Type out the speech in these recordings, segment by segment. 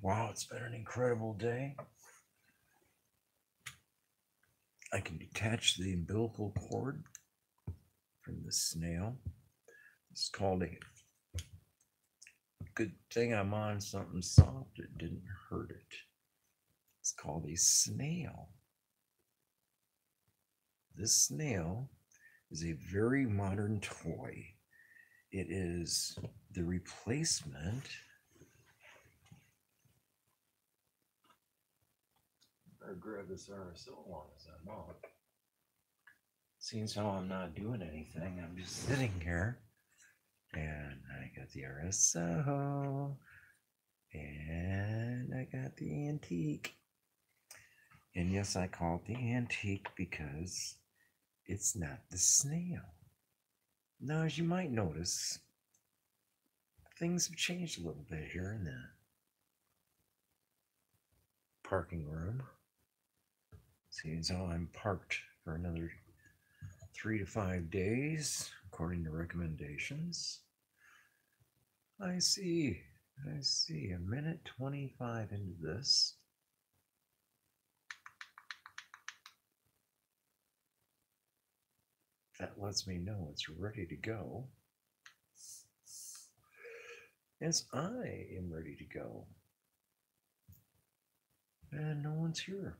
Wow, it's been an incredible day. I can detach the umbilical cord from the snail. It's called a good thing I'm on something soft. It didn't hurt it. It's called a snail. This snail is a very modern toy. It is the replacement. Better grab this RSO long as I'm on. Seeing how I'm not doing anything, I'm just sitting here. And I got the RSO. And I got the antique. And yes, I call it the antique because it's not the snail. Now, as you might notice, things have changed a little bit here in the parking room. As how oh, I'm parked for another three to five days, according to recommendations. I see, I see, a minute 25 into this. That lets me know it's ready to go. As I am ready to go. And no one's here.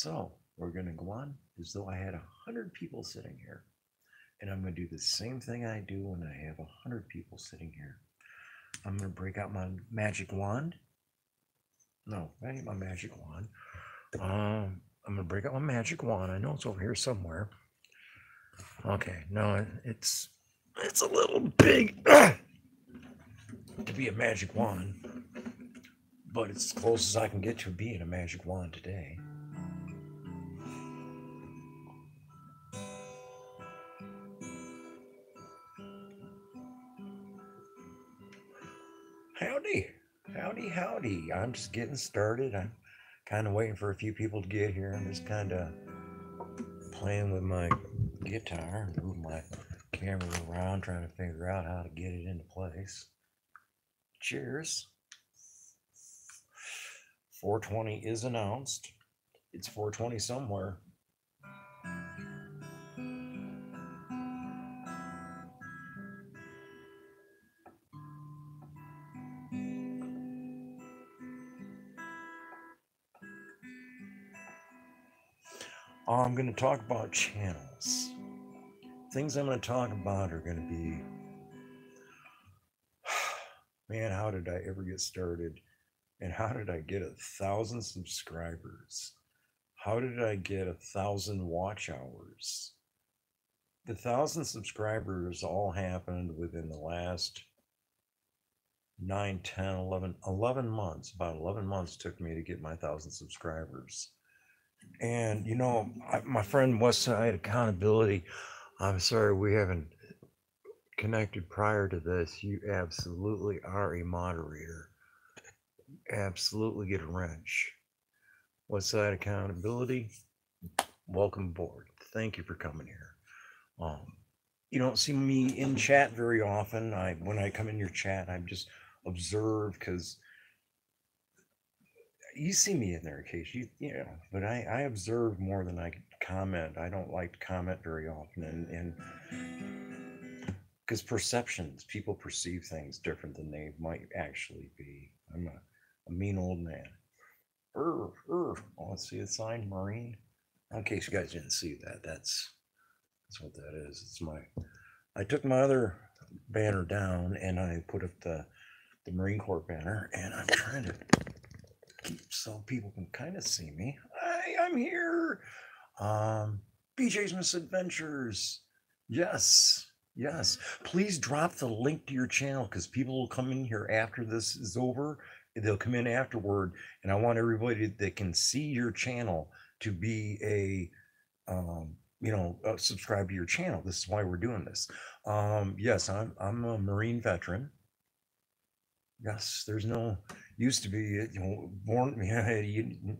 So we're going to go on as though I had a hundred people sitting here. And I'm going to do the same thing I do when I have a hundred people sitting here. I'm going to break out my magic wand. No, I ain't my magic wand. Um, I'm gonna break out my magic wand. I know it's over here somewhere. Okay, no, it's it's a little big to be a magic wand, but it's as close as I can get to being a magic wand today. Howdy. I'm just getting started. I'm kind of waiting for a few people to get here. I'm just kind of playing with my guitar, moving my camera around, trying to figure out how to get it into place. Cheers. 420 is announced. It's 420 somewhere. I'm going to talk about channels. Things I'm going to talk about are going to be man, how did I ever get started? And how did I get a thousand subscribers? How did I get a thousand watch hours? The thousand subscribers all happened within the last 9, 10, 11, 11 months. About 11 months took me to get my thousand subscribers. And you know, I, my friend Westside Accountability, I'm sorry we haven't connected prior to this. You absolutely are a moderator. Absolutely get a wrench. Westside Accountability, welcome aboard. Thank you for coming here. Um, you don't see me in chat very often. I when I come in your chat, I'm just observe because you see me in there occasionally, you, you know, but I, I observe more than I comment. I don't like to comment very often, and and because perceptions, people perceive things different than they might actually be. I'm a, a mean old man. Er, er. Oh, let's see the sign, Marine. In case you guys didn't see that, that's that's what that is. It's my. I took my other banner down and I put up the the Marine Corps banner, and I'm trying to so people can kind of see me. Hi, I'm here. Um, BJ's Misadventures. Yes, yes. Please drop the link to your channel because people will come in here after this is over. They'll come in afterward, and I want everybody that can see your channel to be a, um, you know, uh, subscribe to your channel. This is why we're doing this. Um, yes, I'm I'm a Marine veteran. Yes, there's no used to be you know born you,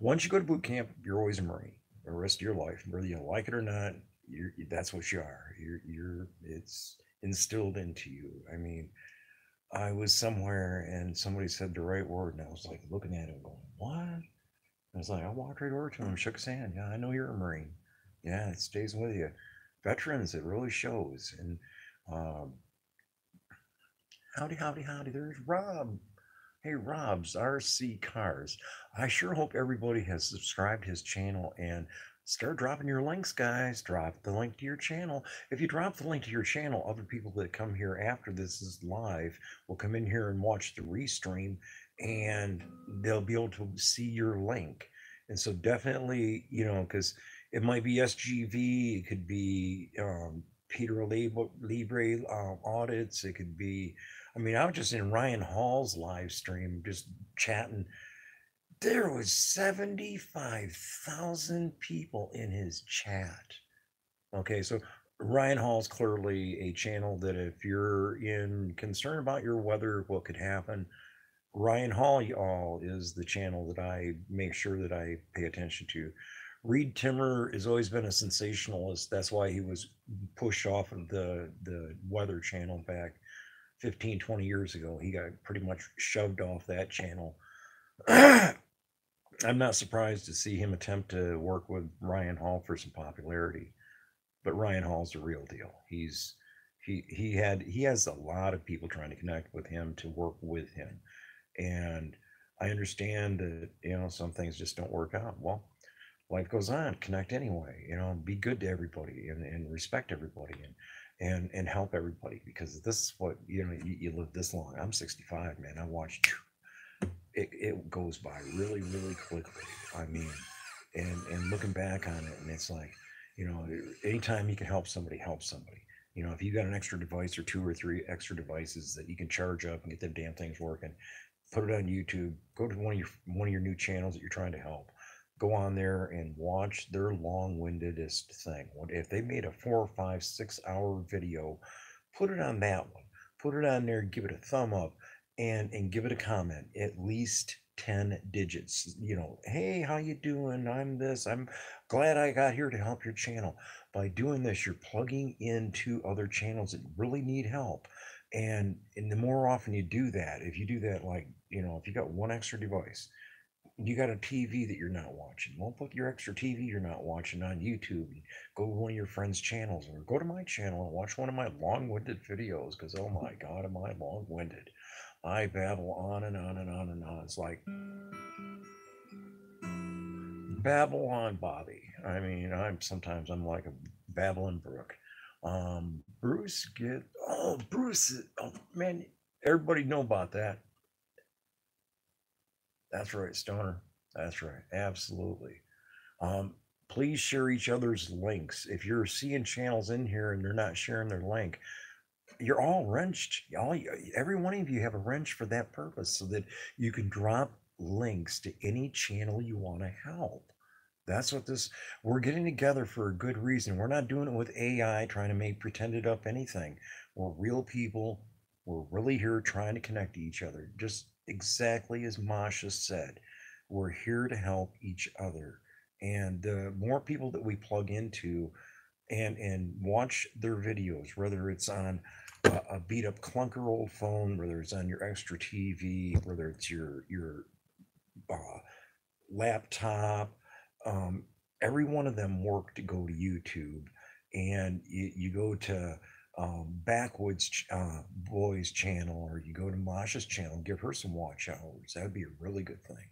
once you go to boot camp, you're always a Marine the rest of your life, whether you like it or not. You're that's what you are. You're you're it's instilled into you. I mean, I was somewhere and somebody said the right word, and I was like looking at him, going, "What?" I was like, I walked right over to him, shook his hand. Yeah, I know you're a Marine. Yeah, it stays with you. Veterans, it really shows. And um, howdy, howdy, howdy. There's Rob. Hey, Rob's RC Cars. I sure hope everybody has subscribed his channel and start dropping your links, guys. Drop the link to your channel. If you drop the link to your channel, other people that come here after this is live will come in here and watch the restream and they'll be able to see your link. And so definitely, you know, because it might be SGV, it could be um, Peter Libre, Libre um, audits, it could be, I mean, I was just in Ryan Hall's live stream, just chatting there was 75,000 people in his chat. Okay, so Ryan Hall's clearly a channel that if you're in concern about your weather, what could happen, Ryan Hall y'all is the channel that I make sure that I pay attention to. Reed Timmer has always been a sensationalist. That's why he was pushed off of the the weather channel back 15, 20 years ago. He got pretty much shoved off that channel. I'm not surprised to see him attempt to work with Ryan Hall for some popularity, but Ryan Hall's the real deal. He's he he had he has a lot of people trying to connect with him to work with him, and I understand that you know some things just don't work out. Well, life goes on. Connect anyway. You know, be good to everybody and, and respect everybody and and and help everybody because this is what you know. You, you live this long. I'm 65, man. I watched it, it goes by really, really quickly. I mean, and and looking back on it, and it's like, you know, anytime you can help somebody, help somebody. You know, if you got an extra device or two or three extra devices that you can charge up and get them damn things working, put it on YouTube. Go to one of your one of your new channels that you're trying to help. Go on there and watch their long-windedest thing. If they made a four or five, six hour video, put it on that one. Put it on there, give it a thumb up and and give it a comment at least 10 digits. You know hey how you doing? I'm this. I'm glad i got here to help your channel. By doing this you're plugging into other channels that really need help. And and the more often you do that if you do that like you know if you got one extra device you got a TV that you're not watching. Well, put your extra TV you're not watching on YouTube. Go to one of your friends' channels or go to my channel and watch one of my long-winded videos because oh my god, am I long-winded. I babble on and on and on and on. It's like babble on, Bobby. I mean, I'm sometimes I'm like a babbling brook. Um, Bruce get oh Bruce oh man, everybody know about that. That's right, Stoner. That's right, absolutely. Um, please share each other's links. If you're seeing channels in here and they're not sharing their link, you're all wrenched. All every one of you have a wrench for that purpose, so that you can drop links to any channel you want to help. That's what this. We're getting together for a good reason. We're not doing it with AI trying to make pretended up anything. We're real people. We're really here trying to connect to each other. Just exactly as Masha said, we're here to help each other. And the more people that we plug into and and watch their videos, whether it's on a, a beat up clunker old phone, whether it's on your extra TV, whether it's your your uh, laptop. Um, every one of them work to go to YouTube, and you, you go to um, Backwoods uh, Boys channel, or you go to Masha's channel, give her some watch hours. That'd be a really good thing.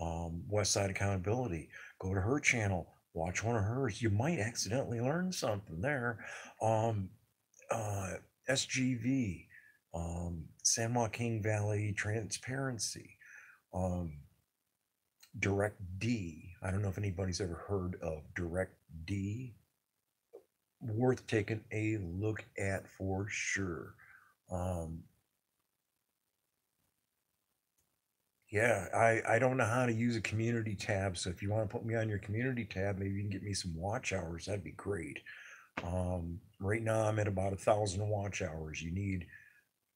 Um, West Side Accountability, go to her channel, watch one of hers. You might accidentally learn something there. Um, uh, SGV, um, San Joaquin Valley Transparency, um, Direct D. I don't know if anybody's ever heard of Direct D. Worth taking a look at for sure. Um, yeah, I, I don't know how to use a community tab. So if you want to put me on your community tab, maybe you can get me some watch hours. That'd be great. Um, right now, I'm at about a thousand watch hours. You need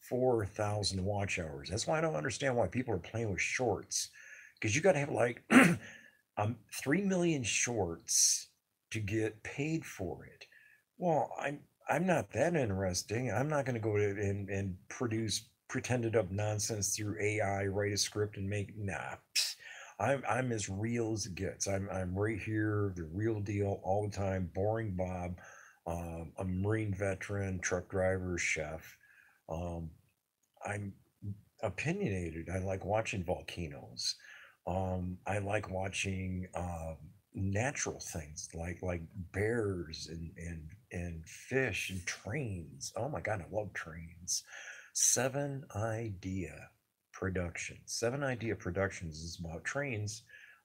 four thousand watch hours. That's why I don't understand why people are playing with shorts, because you got to have like um three million shorts to get paid for it. Well, I'm I'm not that interesting. I'm not going to go and and produce pretended up nonsense through AI, write a script and make nah. I'm I'm as real as it gets. I'm I'm right here, the real deal, all the time. Boring Bob, um, a Marine veteran, truck driver, chef. Um, I'm opinionated. I like watching volcanoes. Um, I like watching um, natural things like like bears and and and fish and trains. Oh my God, I love trains. Seven Idea Productions. Seven Idea Productions is about trains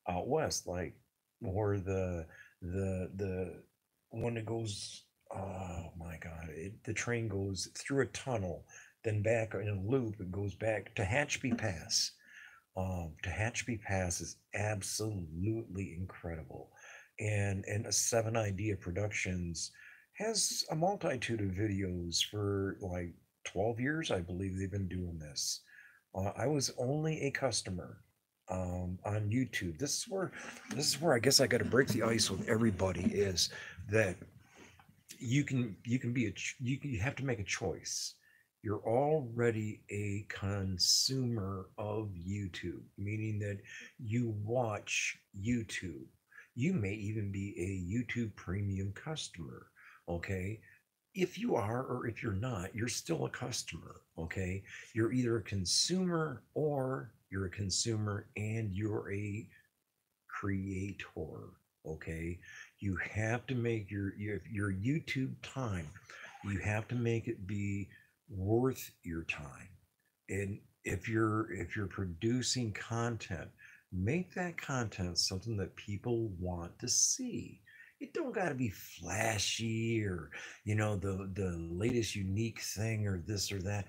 out west, like where the the the one that goes. Oh my God! It, the train goes through a tunnel, then back in a loop. It goes back to Tehachapi Pass. Um, Tehachapi Pass is absolutely incredible, and and a Seven Idea Productions has a multitude of videos for like 12 years, I believe they've been doing this. Uh, I was only a customer um, on YouTube. This is where this is where I guess I got to break the ice with everybody is that you can you can be a you, you have to make a choice. You're already a consumer of YouTube, meaning that you watch YouTube. You may even be a YouTube premium customer. Okay, if you are or if you're not, you're still a customer. Okay. You're either a consumer or you're a consumer and you're a creator. Okay. You have to make your, your, your YouTube time, you have to make it be worth your time. And if you're if you're producing content, make that content something that people want to see it don't got to be flashy or you know the the latest unique thing or this or that.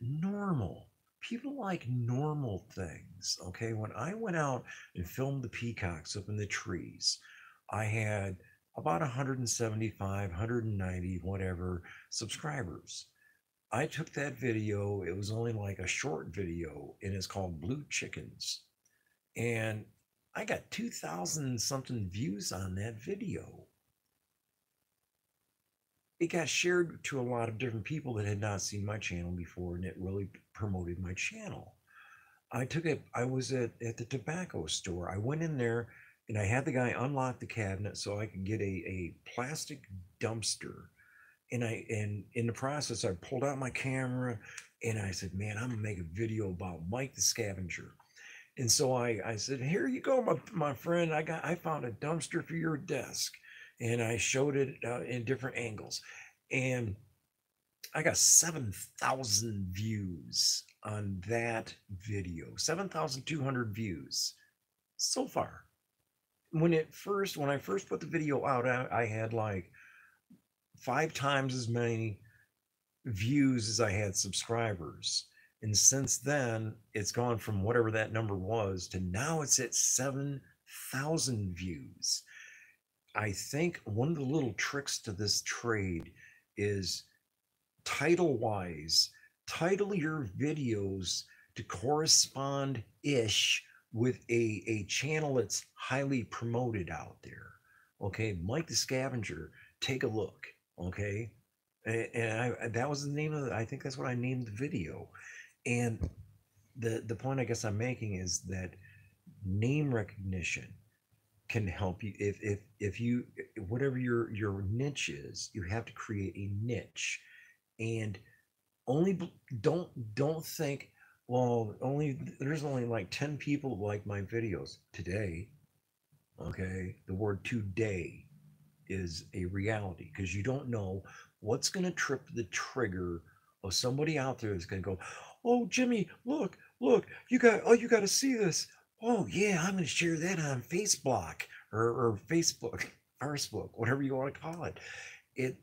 Normal. People like normal things okay? When i went out and filmed the peacocks up in the trees i had about 175 190 whatever subscribers. I took that video it was only like a short video and it's called blue chickens. And I got 2,000 something views on that video. It got shared to a lot of different people that had not seen my channel before, and it really promoted my channel. I took it, I was at, at the tobacco store. I went in there and I had the guy unlock the cabinet so I could get a, a plastic dumpster. And I and in the process, I pulled out my camera and I said, Man, I'm gonna make a video about Mike the Scavenger. And so I, I said, here you go, my, my friend. I got I found a dumpster for your desk. And I showed it uh, in different angles. And I got 7,000 views on that video. 7,200 views so far. When it first, when I first put the video out, I, I had like five times as many views as I had subscribers. And since then, it's gone from whatever that number was to now it's at 7,000 views. I think one of the little tricks to this trade is title wise, title your videos to correspond ish with a, a channel that's highly promoted out there. Okay, Mike the Scavenger, take a look. Okay, and, I, that was the name of the, I think that's what I named the video. And the the point I guess I'm making is that name recognition can help you. If if if you whatever your your niche is, you have to create a niche, and only don't don't think well only there's only like 10 people like my videos today okay? The word today is a reality because you don't know what's going to trip the trigger of somebody out there that's going to go Oh, Jimmy, look, look, you got, oh, you got to see this. Oh, yeah, I'm to share that on Facebook or, or Facebook, Facebook, whatever you want to call it. It,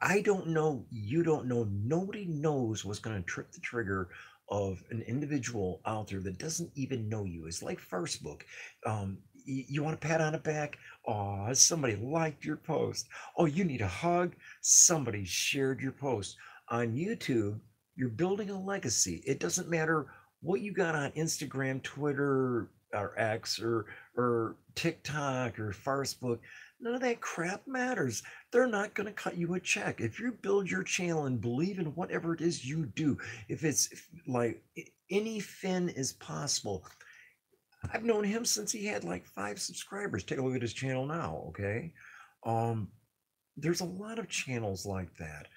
I don't know, you don't know, nobody knows what's going to trip the trigger of an individual out there that doesn't even know you. It's like Facebook. Um, you, you want a pat on the back? Oh, somebody liked your post. Oh, you need a hug? Somebody shared your post. On YouTube, you're building a legacy. It doesn't matter what you got on Instagram, Twitter, or X, or or TikTok or Facebook. None of that crap matters. They're not going to cut you a check. If you build your channel and believe in whatever it is you do, if it's like any fin is possible. I've known him since he had like five subscribers. Take a look at his channel now, okay? Um, there's a lot of channels like that.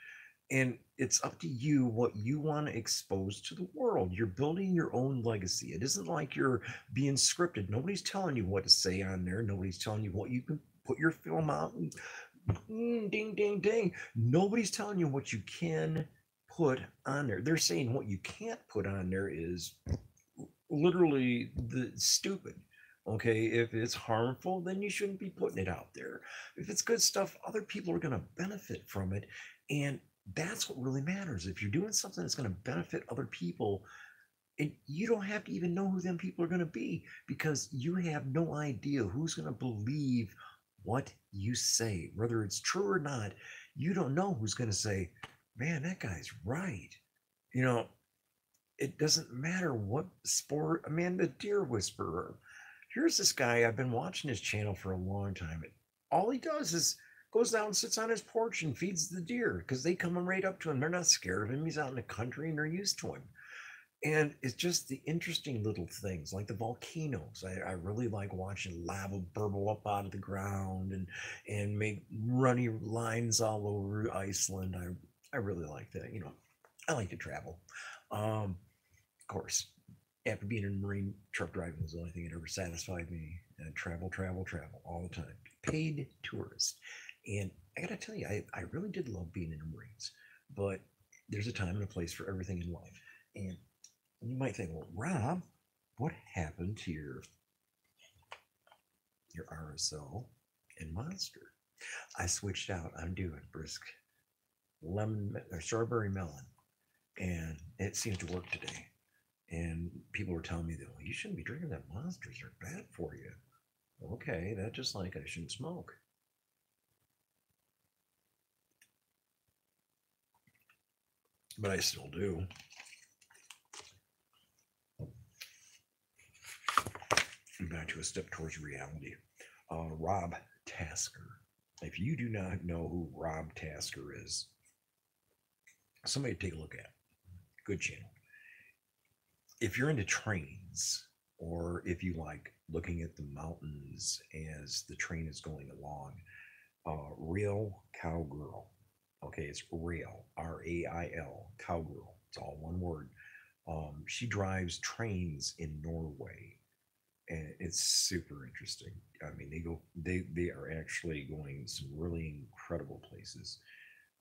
And it's up to you what you want to expose to the world. You're building your own legacy. It isn't like you're being scripted. Nobody's telling you what to say on there. Nobody's telling you what you can put your film out and mm, ding, ding, ding. Nobody's telling you what you can put on there. They're saying what you can't put on there is literally the stupid. Okay, if it's harmful, then you shouldn't be putting it out there. If it's good stuff, other people are going to benefit from it. And that's what really matters. If you're doing something that's going to benefit other people, and you don't have to even know who them people are going to be because you have no idea who's going to believe what you say, whether it's true or not. You don't know who's going to say, man, that guy's right. You know, it doesn't matter what sport, Amanda Deer Whisperer. Here's this guy, I've been watching his channel for a long time. And all he does is goes down and sits on his porch and feeds the deer because they come right up to him. They're not scared of him. He's out in the country and they're used to him. And it's just the interesting little things like the volcanoes. I, I really like watching lava burble up out of the ground and and make runny lines all over Iceland. I I really like that. You know, I like to travel. Um, of course, after being in marine truck driving was the only thing that ever satisfied me. And travel, travel, travel all the time. Paid tourist. And I got to tell you, I, I really did love being in the Marines, but there's a time and a place for everything in life. And you might think, well, Rob, what happened to your your RSO and Monster? I switched out. I'm doing brisk lemon or strawberry melon, and it seems to work today. And people were telling me that well, you shouldn't be drinking that monsters; are bad for you. Okay, that's just like I shouldn't smoke. But I still do. Back to a step towards reality. Uh, Rob Tasker. If you do not know who Rob Tasker is, somebody take a look at. Good channel. If you're into trains, or if you like looking at the mountains as the train is going along, uh, Real Cowgirl Okay, it's Rail, R A I L, cowgirl. It's all one word. Um, she drives trains in Norway, and it's super interesting. I mean, they go, they they are actually going some really incredible places.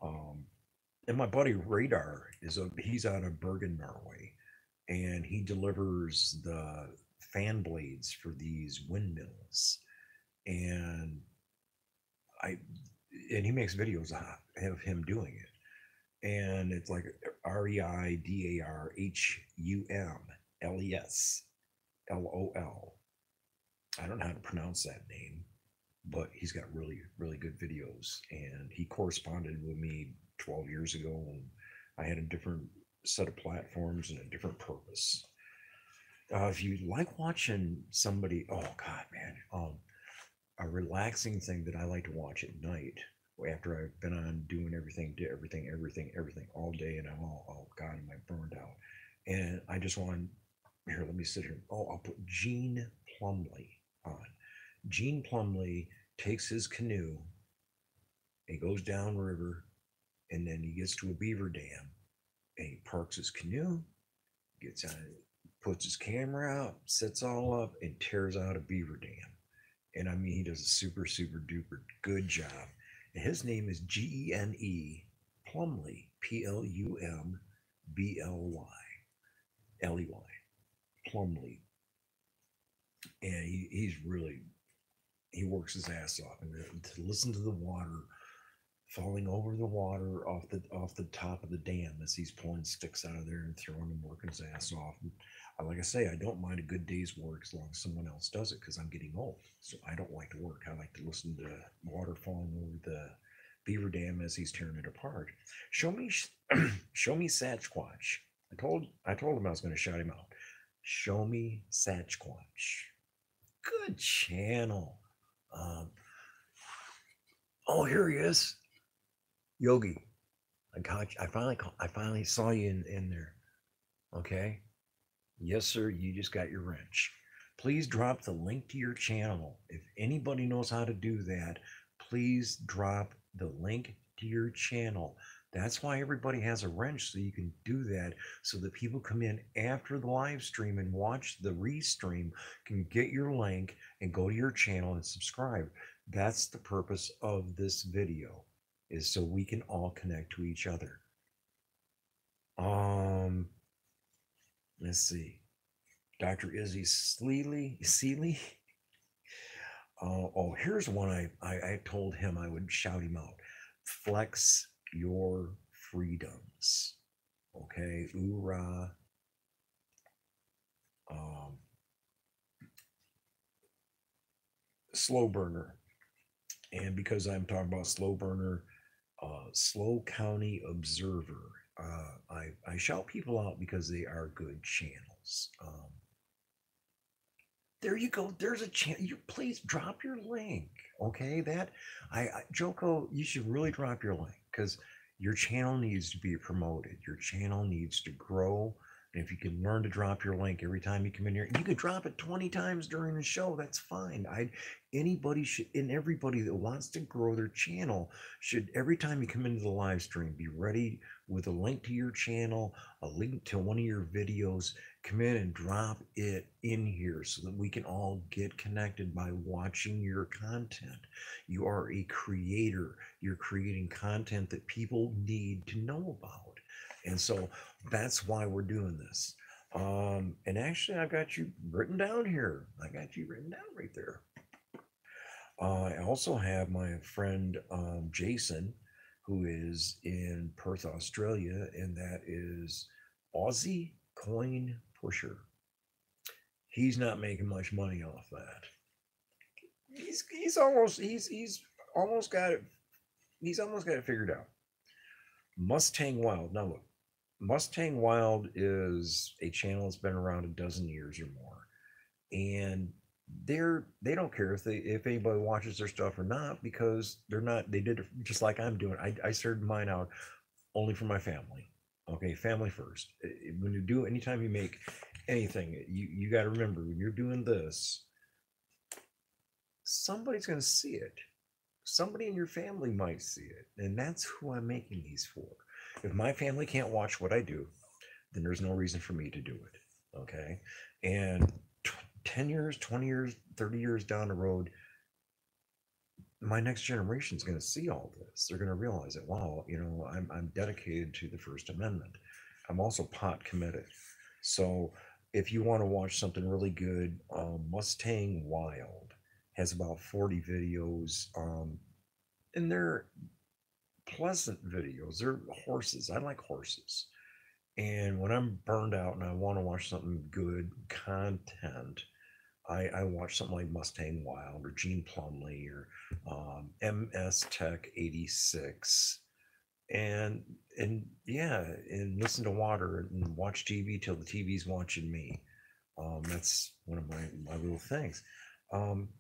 Um, and my buddy Radar is a he's out of Bergen, Norway, and he delivers the fan blades for these windmills, and I and he makes videos of him doing it. And it's like R E I D A R H U M L E S L O L. I don't know how to pronounce that name, but he's got really, really good videos. And he corresponded with me 12 years ago when I had a different set of platforms and a different purpose. Uh, if you like watching somebody, oh God, man, um, a relaxing thing that I like to watch at night after I've been on doing everything, do everything, everything, everything all day, and I'm all, oh God, am I burned out? And I just want here. Let me sit here. Oh, I'll put Gene Plumley on. Gene Plumley takes his canoe, he goes downriver, and then he gets to a beaver dam, and he parks his canoe, gets on, puts his camera out, sets all up, and tears out a beaver dam. And I mean, he does a super, super duper good job his name is G E N E Plumley, P L U M B L Y, L E Y, Plumley. And he, he's really, he works his ass off. And to listen to the water falling over the water off the off the top of the dam as he's pulling sticks out of there and throwing them, working his ass off. And like I say, I don't mind a good day's work as long as someone else does it because I'm getting old. So I don't like to work. I like to listen to water falling over the beaver dam as he's tearing it apart. Show me, show me Sasquatch. I told I told him I was going to shout him out. Show me Sasquatch. Good channel. Um, Oh, here he is. Yogi. I you. I finally I finally saw you in, in there. Okay. Yes, sir. You just got your wrench. Please drop the link to your channel. If anybody knows how to do that, please drop the link to your channel. That's why everybody has a wrench so you can do that so that people come in after the live stream and watch the restream can get your link and go to your channel and subscribe. That's the purpose of this video is so we can all connect to each other. Um let's see. Dr. Izzy Sleely Seeley. Uh, oh, here's one I, I I told him I would shout him out. Flex your freedoms. Okay, Ura. Um, slow burner. And because I'm talking about slow burner, uh, SLO County Observer. Uh, I, I shout people out because they are good channels. Um, there you go. There's a chance. You please drop your link. Okay, that I, I Joko, you should really drop your link because your channel needs to be promoted. Your channel needs to grow. And if you can learn to drop your link every time you come in here, you could drop it 20 times during the show. That's fine. I anybody should and everybody that wants to grow their channel should every time you come into the live stream be ready with a link to your channel, a link to one of your videos, come in and drop it in here so that we can all get connected by watching your content. You are a creator, you're creating content that people need to know about. And so that's why we're doing this. Um, and actually, I've got you written down here. I got you written down right there. Uh, I also have my friend um, Jason, who is in Perth, Australia, and that is Aussie Coin Pusher. He's not making much money off that. He's he's almost he's he's almost got it. He's almost got it figured out. Mustang Wild. Now look, Mustang Wild is a channel that's been around a dozen years or more, and they're they don't care if they if anybody watches their stuff or not because they're not they did it just like I'm doing. I I started mine out only for my family. Okay, family first. When you do anytime you make anything, you you got to remember when you're doing this, somebody's going to see it. Somebody in your family might see it, and that's who I'm making these for. If my family can't watch what I do, then there's no reason for me to do it. Okay. And 10 years, 20 years, 30 years down the road, my next generation is going to see all this. They're going to realize that, wow, you know, I'm, I'm dedicated to the First Amendment. I'm also pot committed. So if you want to watch something really good, um, Mustang Wild has about 40 videos. Um, and they're pleasant videos. They're horses. I like horses. And when I'm burned out and I want to watch something good content, I, I watch something like Mustang Wild or Gene Plumley or um, MS Tech 86. And and yeah, and listen to water and watch TV till the TV's watching me. Um, that's one of my, my little things. Um,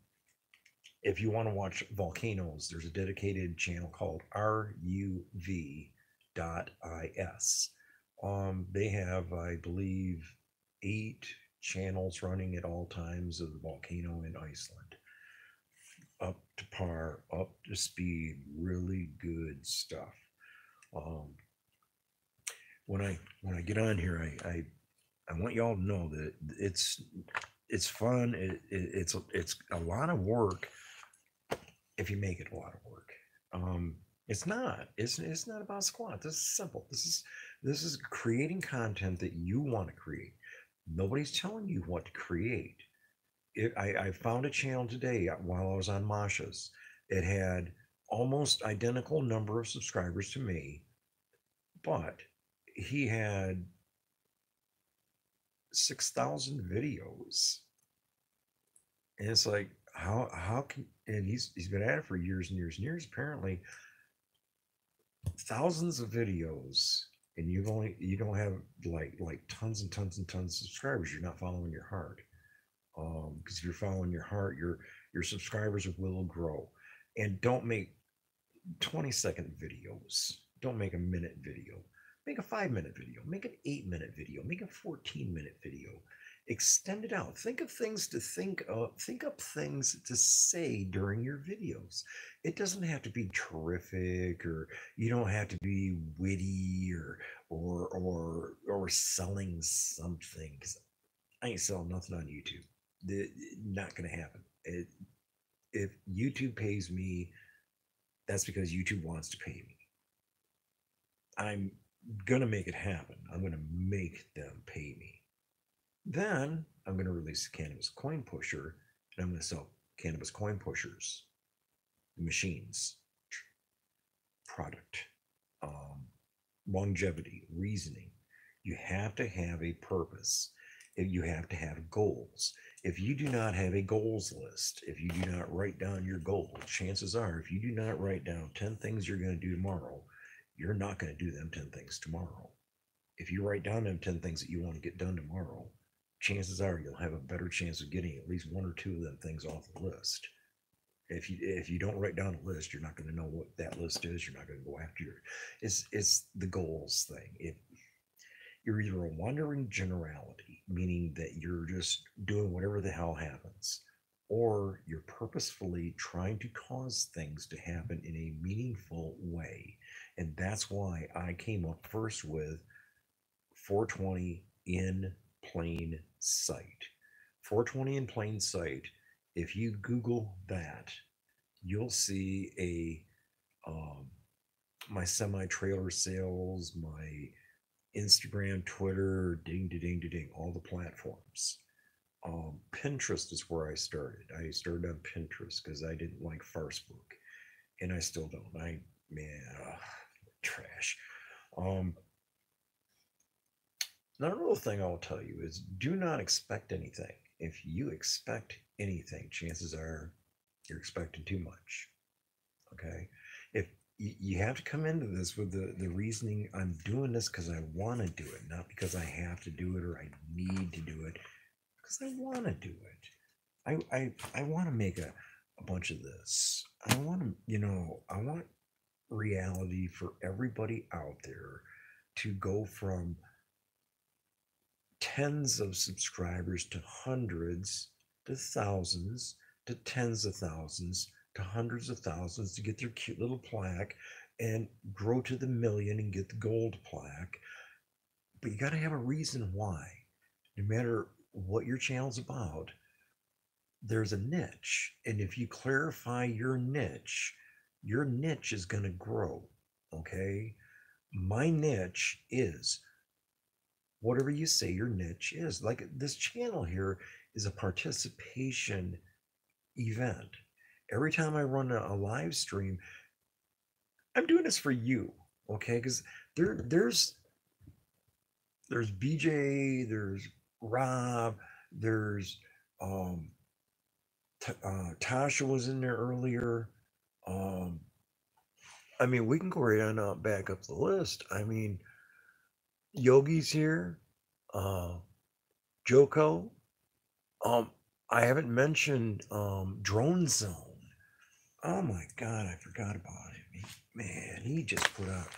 if you want to watch volcanoes, there's a dedicated channel called RUV.is. Um, they have, I believe, eight channels running at all times of the volcano in Iceland. Up to par, up to speed, really good stuff. Um, when I when I get on here, I I, I want y'all to know that it's it's fun. It, it, it's it's a lot of work if you make it a lot of work. Um, it's not. It's it's not about squat. This is simple. This is this is creating content that you want to create. Nobody's telling you what to create. It, I, I found a channel today uh, while I was on Masha's. It had almost identical number of subscribers to me, but he had six thousand videos, and it's like how how can and he's he's been at it for years and years and years apparently thousands of videos and you've only you don't have like like tons and tons and tons of subscribers you're not following your heart um because if you're following your heart your your subscribers will grow and don't make 20 second videos. Don't make a minute video. Make a five minute video. Make an eight minute video. Make a 14 minute video. Extend it out. Think of things to think of. Think up things to say during your videos. It doesn't have to be terrific, or you don't have to be witty, or or or or selling something. Cause I ain't selling nothing on YouTube. The, not gonna happen. It, if YouTube pays me, that's because YouTube wants to pay me. I'm gonna make it happen. I'm gonna make them pay me. Then I'm gonna release the cannabis coin pusher, and I'm gonna sell cannabis coin pushers, machines, product, um, longevity, reasoning. You have to have a purpose. You have to have goals. If you do not have a goals list, if you do not write down your goal, chances are, if you do not write down 10 things you're going to do tomorrow, you're not going to do them 10 things tomorrow. If you write down them 10 things that you want to get done tomorrow, chances are you'll have a better chance of getting at least one or two of them things off the list. If you if you don't write down a list, you're not going to know what that list is. You're not going to go after your. It's it's the goals thing. If you're either a wandering generality, meaning that you're just doing whatever the hell happens, or you're purposefully trying to cause things to happen in a meaningful way. And that's why I came up first with 420 in plain sight. 420 in plain sight, if you Google that, you'll see a um, my semi trailer sales, my Instagram, Twitter, ding, ding, ding, ding, all the platforms. Um, Pinterest is where I started. I started on Pinterest because I didn't like Farcebook, and I still don't. I man, ugh, trash. Um, another thing I'll tell you is do not expect anything. If you expect anything, chances are you're expecting too much. Okay, if you have to come into this with the, the reasoning I'm doing this because I want to do it, not because I have to do it or I need to do it, because I want to do it. I, I, I want to make a, a bunch of this. I want to, you know, I want reality for everybody out there to go from tens of subscribers to hundreds to thousands to tens of thousands to hundreds of thousands to get their cute little plaque and grow to the million and get the gold plaque. But you got to have a reason why. No matter what your channel's about, there's a niche. And if you clarify your niche, your niche is going to grow. Okay. My niche is whatever you say your niche is. Like this channel here is a participation event every time I run a, a live stream, I'm doing this for you, okay? Because there, there's, there's BJ, there's Rob, there's um, uh, Tasha was in there earlier. Um, I mean, we can go right on back up the list. I mean, Yogi's here, uh, Joko. Um, I haven't mentioned um, Drone Zone. Oh my God, I forgot about him. Man, he just put out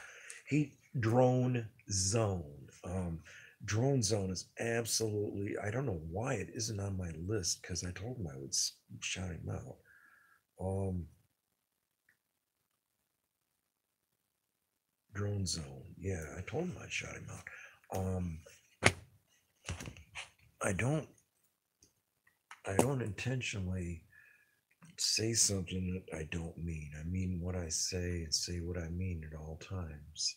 he drone zone. Um, drone zone is absolutely. I don't know why it isn't on my list because I told him I would shout him out. Um, drone zone. Yeah, I told him I shot him out. Um, I don't. I don't intentionally say something that I don't mean. I mean what I say and say what I mean at all times.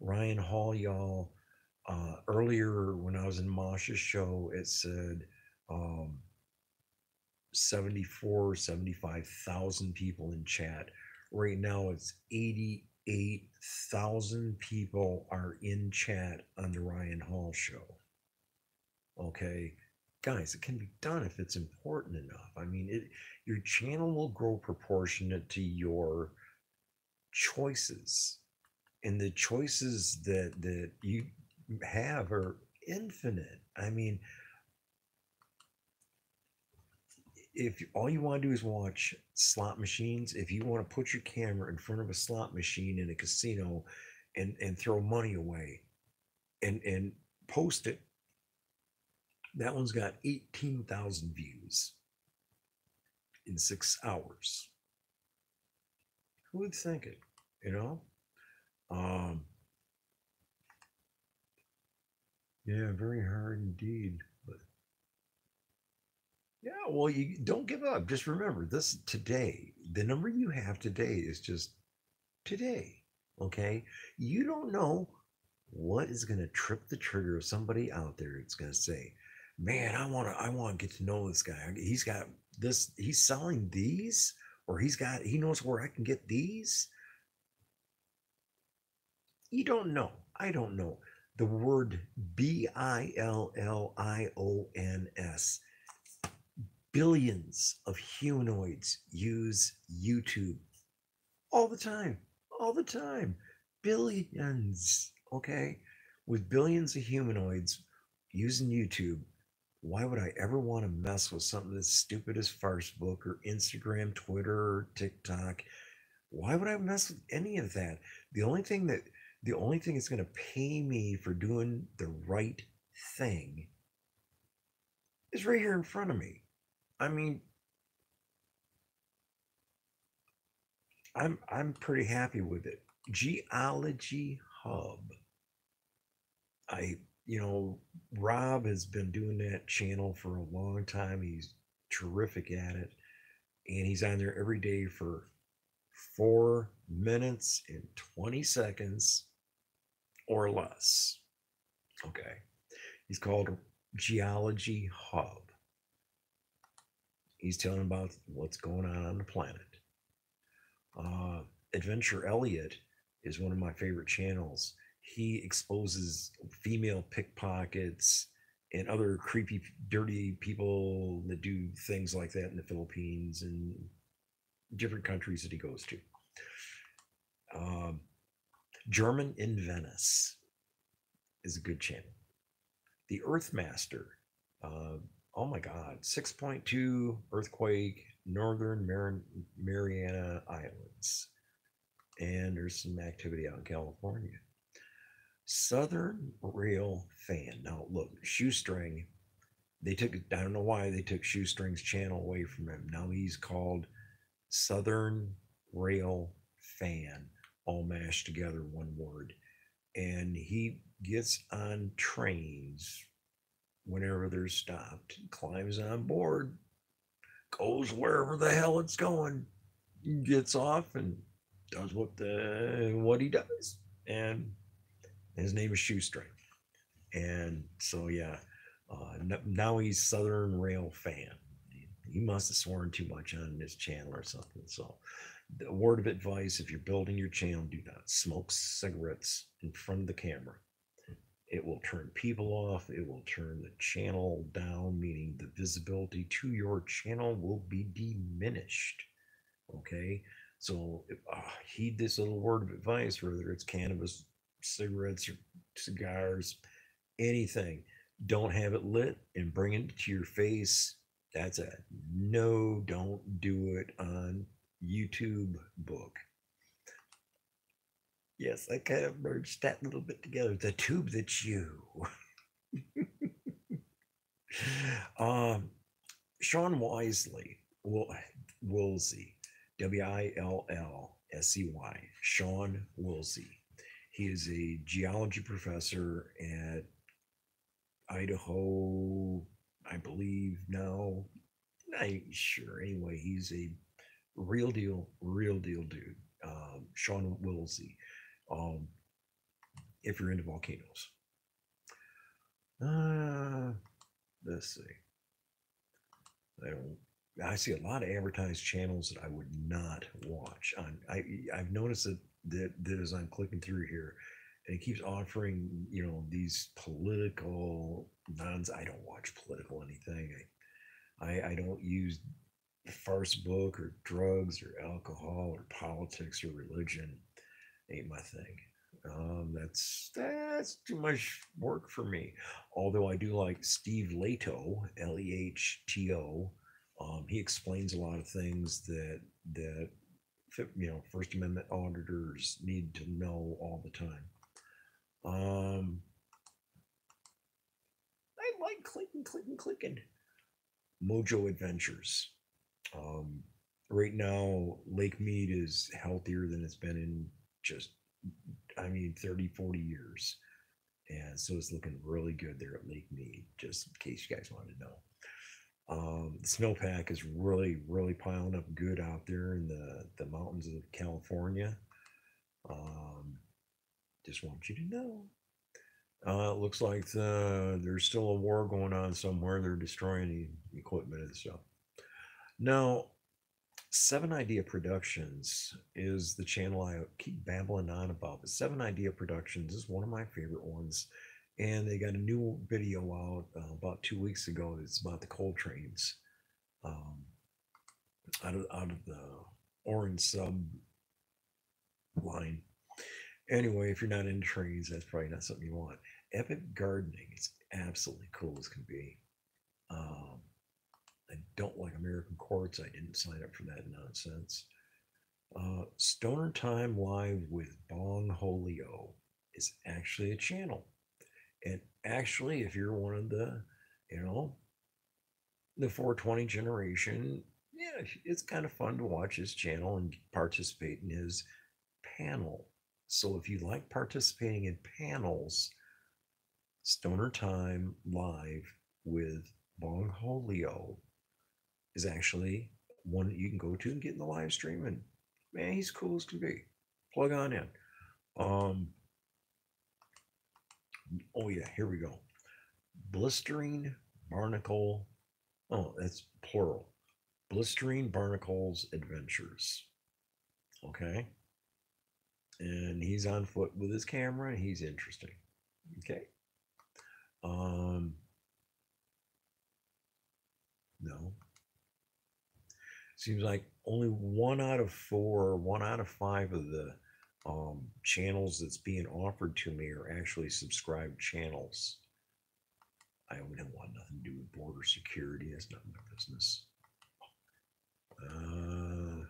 Ryan Hall, y'all, uh, earlier when I was in Mosh's show, it said um, 74, 75,000 people in chat. Right now it's 88,000 people are in chat on the Ryan Hall show. Okay guys, it can be done if it's important enough. I mean, it your channel will grow proportionate to your choices. And the choices that that you have are infinite. I mean, if all you want to do is watch slot machines, if you want to put your camera in front of a slot machine in a casino and and throw money away and and post it, that one's got 18,000 views in 6 hours. Who would think it, you know? Um yeah, very hard indeed. Yeah, well, you don't give up. Just remember this today. The number you have today is just today. Okay. You don't know what is going to trip the trigger of somebody out there. It's going to say, man, I want to, I want to get to know this guy. He's got this, he's selling these, or he's got, he knows where I can get these. You don't know. I don't know. The word B I L L I O N S billions of humanoids use YouTube all the time, all the time. Billions, okay? With billions of humanoids using YouTube, why would I ever want to mess with something as stupid as Facebook or Instagram, Twitter, or TikTok? Why would I mess with any of that? The only thing that the only thing that's going to pay me for doing the right thing is right here in front of me. I mean, I'm I'm pretty happy with it. Geology Hub. I you know Rob has been doing that channel for a long time. He's terrific at it, and he's on there every day for four minutes and twenty seconds or less. Okay, he's called Geology Hub. He's telling about what's going on on the planet. Uh, Adventure Elliot is one of my favorite channels. He exposes female pickpockets and other creepy, dirty people that do things like that in the Philippines and different countries that he goes to. Um, German in Venice is a good channel. The Earthmaster, uh, oh my God, 6.2 earthquake, northern Mar- Mariana Islands. And there's some activity out in California. Southern Rail Fan. Now, look, Shoestring, they took, I don't know why they took Shoestring's channel away from him. Now he's called Southern Rail Fan, all mashed together, one word. And he gets on trains whenever they're stopped, climbs on board, goes wherever the hell it's going, gets off and does what the what he does. And his name is Shoestring. And so yeah, uh, now he's Southern Rail fan. He must have sworn too much on his channel or something. So, the word of advice: if you're building your channel, do not smoke cigarettes in front of the camera it will turn people off. It will turn the channel down, meaning the visibility to your channel will be diminished. Okay. So uh, heed this little word of advice, whether it's cannabis, cigarettes, or cigars, anything. Don't have it lit and bring it to your face. That's a no, don't do it on YouTube book. Yes, I kind of merged that little bit together. The tube that's you. um, Sean Wisely, Willsey, W I L L S E Y, Shawn Willsey. He is a geology professor at Idaho, I believe now. Not sure. Anyway, he's a real deal, real deal dude. Um, Shawn Willsey um, if you're into volcanoes. Uh, let's see. I don't. I see a lot of advertised channels that I would not watch. On I I've noticed that that, that as I'm clicking through here, and it keeps offering you know these political nons. I don't watch political anything. I I, I don't use farce book or drugs or alcohol or politics or religion ain't my thing. Um, that's that's too much work for me. Although I do like Steve Lehto, L E H T O, Um, he explains a lot of things that that you know First Amendment auditors need to know all the time. Um, I like clicking, clicking, clicking. Mojo Adventures. Um, right now, Lake Mead is healthier than it's been in just, I mean, 30, 40 years. And so it's looking really good there at Lake Mead, just in case you guys wanted to know. Um, the snowpack is really, really piling up good out there in the, the mountains of California. Um, just want you to know. Uh, it looks like the, there's still a war going on somewhere. They're destroying the equipment and stuff. Now, Seven Idea Productions is the channel I keep babbling on about. But Seven Idea Productions is one of my favorite ones. And they got a new video out uh, about two weeks ago. It's about the coal trains um, out, of, out of the orange sub line. Anyway, if you're not in trains, that's probably not something you want. Epic gardening is absolutely cool as can be. Um, I don't like American courts. I didn't sign up for that nonsense. Uh, Stoner Time Live with Bong Holio is actually a channel. And actually, if you're one of the, you know, the 420 generation, yeah, it's kind of fun to watch his channel and participate in his panel. So if you like participating in panels, Stoner Time Live with Bong Holio is actually one that you can go to and get in the live stream. And man, he's cool as can be. Plug on in. Um, oh yeah, here we go. Blistering Barnacle. Oh, that's plural. Blistering Barnacles Adventures. Okay. And he's on foot with his camera. And He's interesting. Okay. Um, no. Seems like only one out of four, one out of five of the um, channels that's being offered to me are actually subscribed channels. I don't want nothing to do with border security. That's not my business. Uh,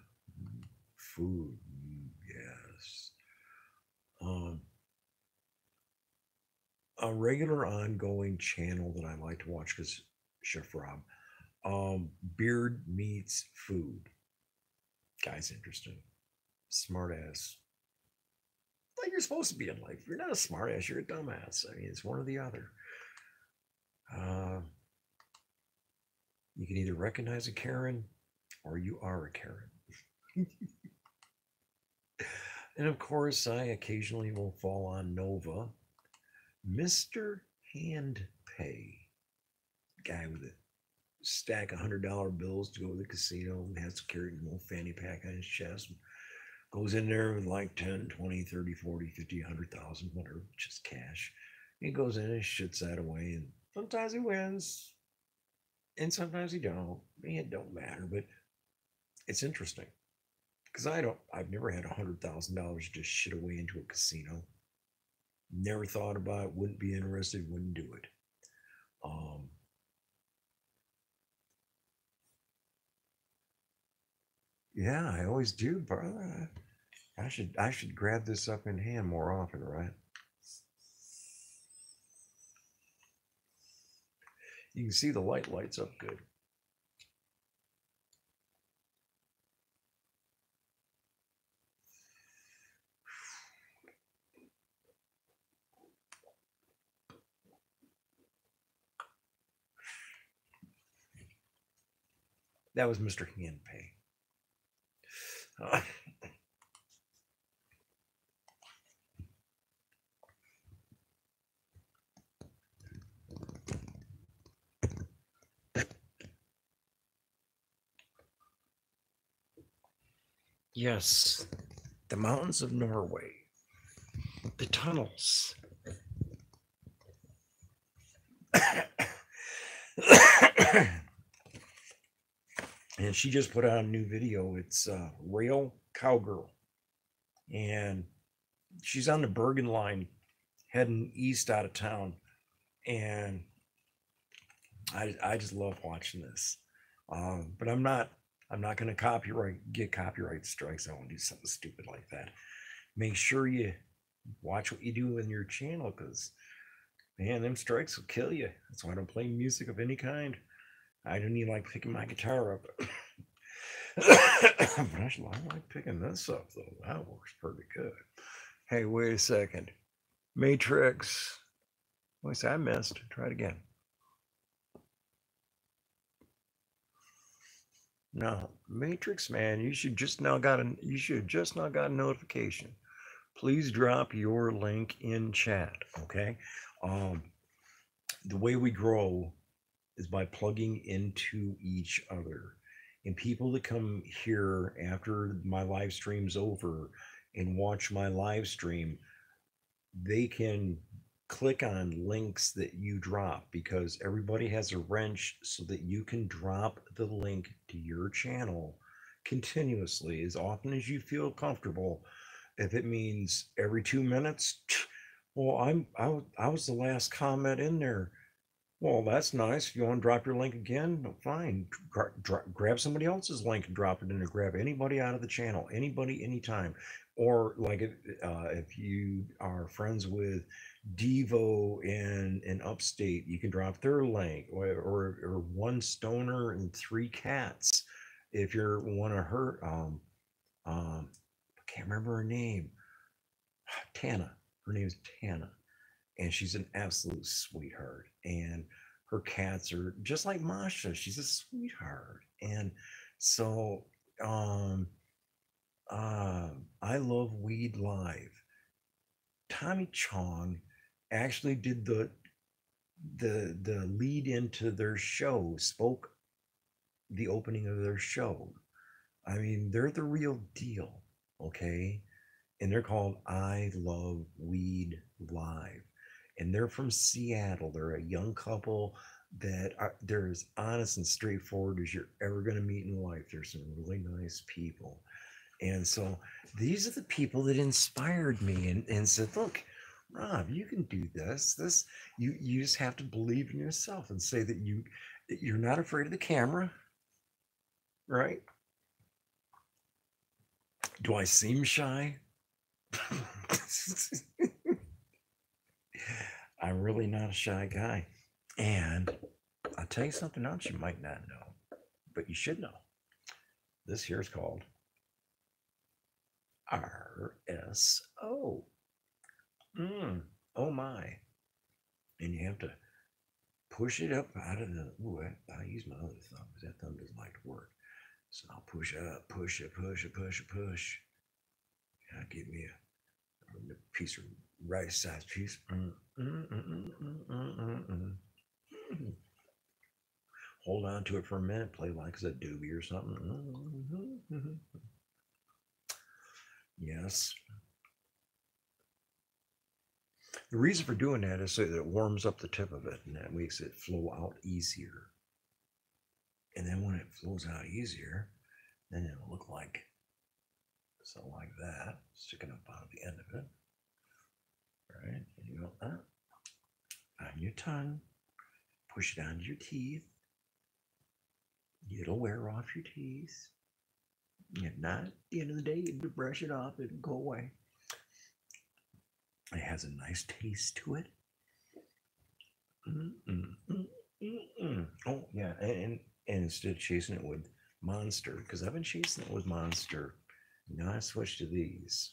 food, yes. Um, a regular ongoing channel that I like to watch because Chef Rob, um, Beard Meets Food. Guy's interesting. Smart ass. Like you're supposed to be in life. You're not a smart ass, you're a dumbass. I mean, it's one or the other. Uh, you can either recognize a Karen or you are a Karen. and of course, I occasionally will fall on Nova Mr. Hand Pay, guy with a stack of hundred dollar bills to go to the casino and has to carry a little fanny pack on his chest. Goes in there with like 10, 20, 30, 40, 50, 100,000, whatever, just cash. He goes in and shits that away. And sometimes he wins and sometimes he don't. It don't matter, but it's interesting because I don't, I've never had a hundred thousand dollars just shit away into a casino. Never thought about it, wouldn't be interested, wouldn't do it. Um, yeah, I always do, brother. I should I should grab this up in hand more often, right? You can see the light lights up good. That was Mr. Handpay. Yes, the mountains of Norway, the tunnels. and she just put out a new video. It's uh, Rail Cowgirl, and she's on the Bergen line, heading east out of town, and I I just love watching this. Um, but I'm not. I'm not going to copyright get copyright strikes. I won't do something stupid like that. Make sure you watch what you do in your channel because man, them strikes will kill you. That's why I don't play music of any kind. I don't even like picking my guitar up. but I, like picking this up though. That works pretty good. Hey, wait a second. Matrix. What's I missed? Try it again. No, Matrix man, you should just now got a you should just now got a notification. Please drop your link in chat. Okay. Um the way we grow is by plugging into each other. And people that come here after my live stream's over and watch my live stream, they can click on links that you drop because everybody has a wrench so that you can drop the link to your channel continuously as often as you feel comfortable. If it means every two minutes, well, I'm I, I was the last comment in there. Well, that's nice. You want to drop your link again, fine. Gra- dra- grab somebody else's link and drop it in, or grab anybody out of the channel, anybody, anytime. Or like if, uh, if you are friends with Devo in in Upstate, you can drop their link, or or, or one stoner and three cats. If you're one of her, um, um, I can't remember her name, Tana. Her name is Tana, and she's an absolute sweetheart. And her cats are just like Masha. She's a sweetheart, and so um, uh, I love Weed Live. Tommy Chong actually did the the the lead into their show spoke the opening of their show i mean they're the real deal okay and they're called i love weed live and they're from seattle they're a young couple that are they're as honest and straightforward as you're ever going to meet in life they're some really nice people and so these are the people that inspired me and, and said look Rob, you can do this. This you you just have to believe in yourself and say that you that you're not afraid of the camera. Right? Do I seem shy? I'm really not a shy guy. And I'll tell you something else you might not know, but you should know. This here is called RSO. Mm, oh my. And you have to push it up out of the. Ooh, I, I use my other thumb because that thumb doesn't like to work. So I'll push up, push it, push it, push it, push. I'll give me a, a piece of right size piece. Mm, mm, mm, Hold on to it for a minute, play like it's a doobie or something. Yes, the reason for doing that is so that it warms up the tip of it and that makes it flow out easier. And then when it flows out easier, then it'll look like something like that, sticking up out of the end of it. Right? And you go up on your tongue, push it onto your teeth. It'll wear off your teeth. And not at the end of the day, you brush it off, it'll go away. It has a nice taste to it. Mm-mm, mm-mm. Oh yeah, and and instead of chasing it with Monster, because I've been chasing it with Monster, now I switched to these.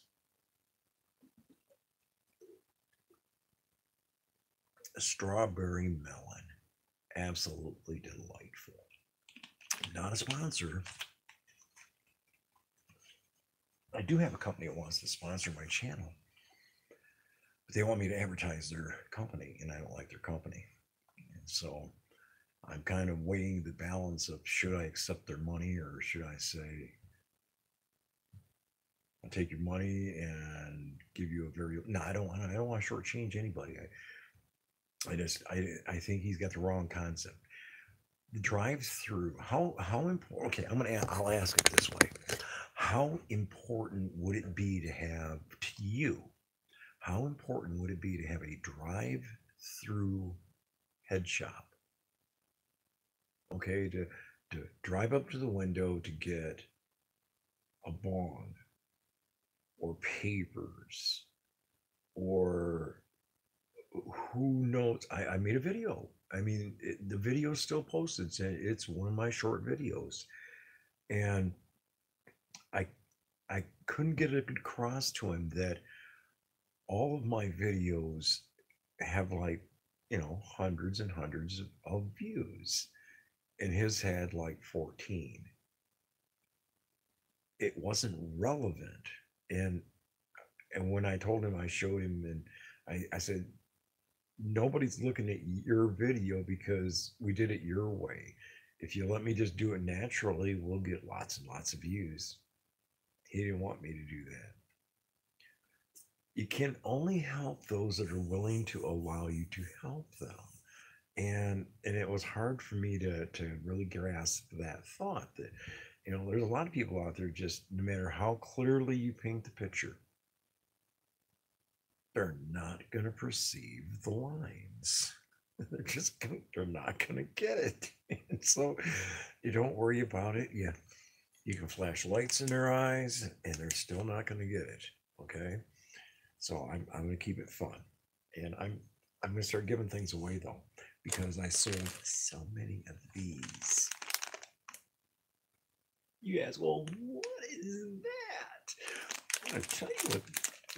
Strawberry melon, absolutely delightful. Not a sponsor. I do have a company that wants to sponsor my channel but they want me to advertise their company and I don't like their company. And so I'm kind of weighing the balance of should I accept their money or should I say, I'll take your money and give you a very no, I don't want to I don't want to shortchange anybody. I I just I I think he's got the wrong concept. The drive through, how how important okay, I'm gonna I'll ask it this way. How important would it be to have to you how important would it be to have a drive through head shop? Okay, to to drive up to the window to get a bond or papers or who knows? I, I made a video. I mean it, the video is still posted. It's, it's one of my short videos. And i i couldn't get it across to him that all of my videos have like you know hundreds and hundreds of, of views. And his had like 14 it wasn't relevant. And and when i told him i showed him and i i said nobody's looking at your video because we did it your way. If you let me just do it naturally we'll get lots and lots of views. He didn't want me to do that. You can only help those that are willing to allow you to help them. And and it was hard for me to to really grasp that thought that you know there's a lot of people out there just no matter how clearly you paint the picture they're not going to perceive the lines. They're just gonna, they're not going to get it. And so you don't worry about it. You you can flash lights in their eyes and they're still not going to get it okay? So i'm, I'm going to keep it fun. And i'm i'm going to start giving things away though because I sold so many of these. You guys, well, what is that? I'll tell you what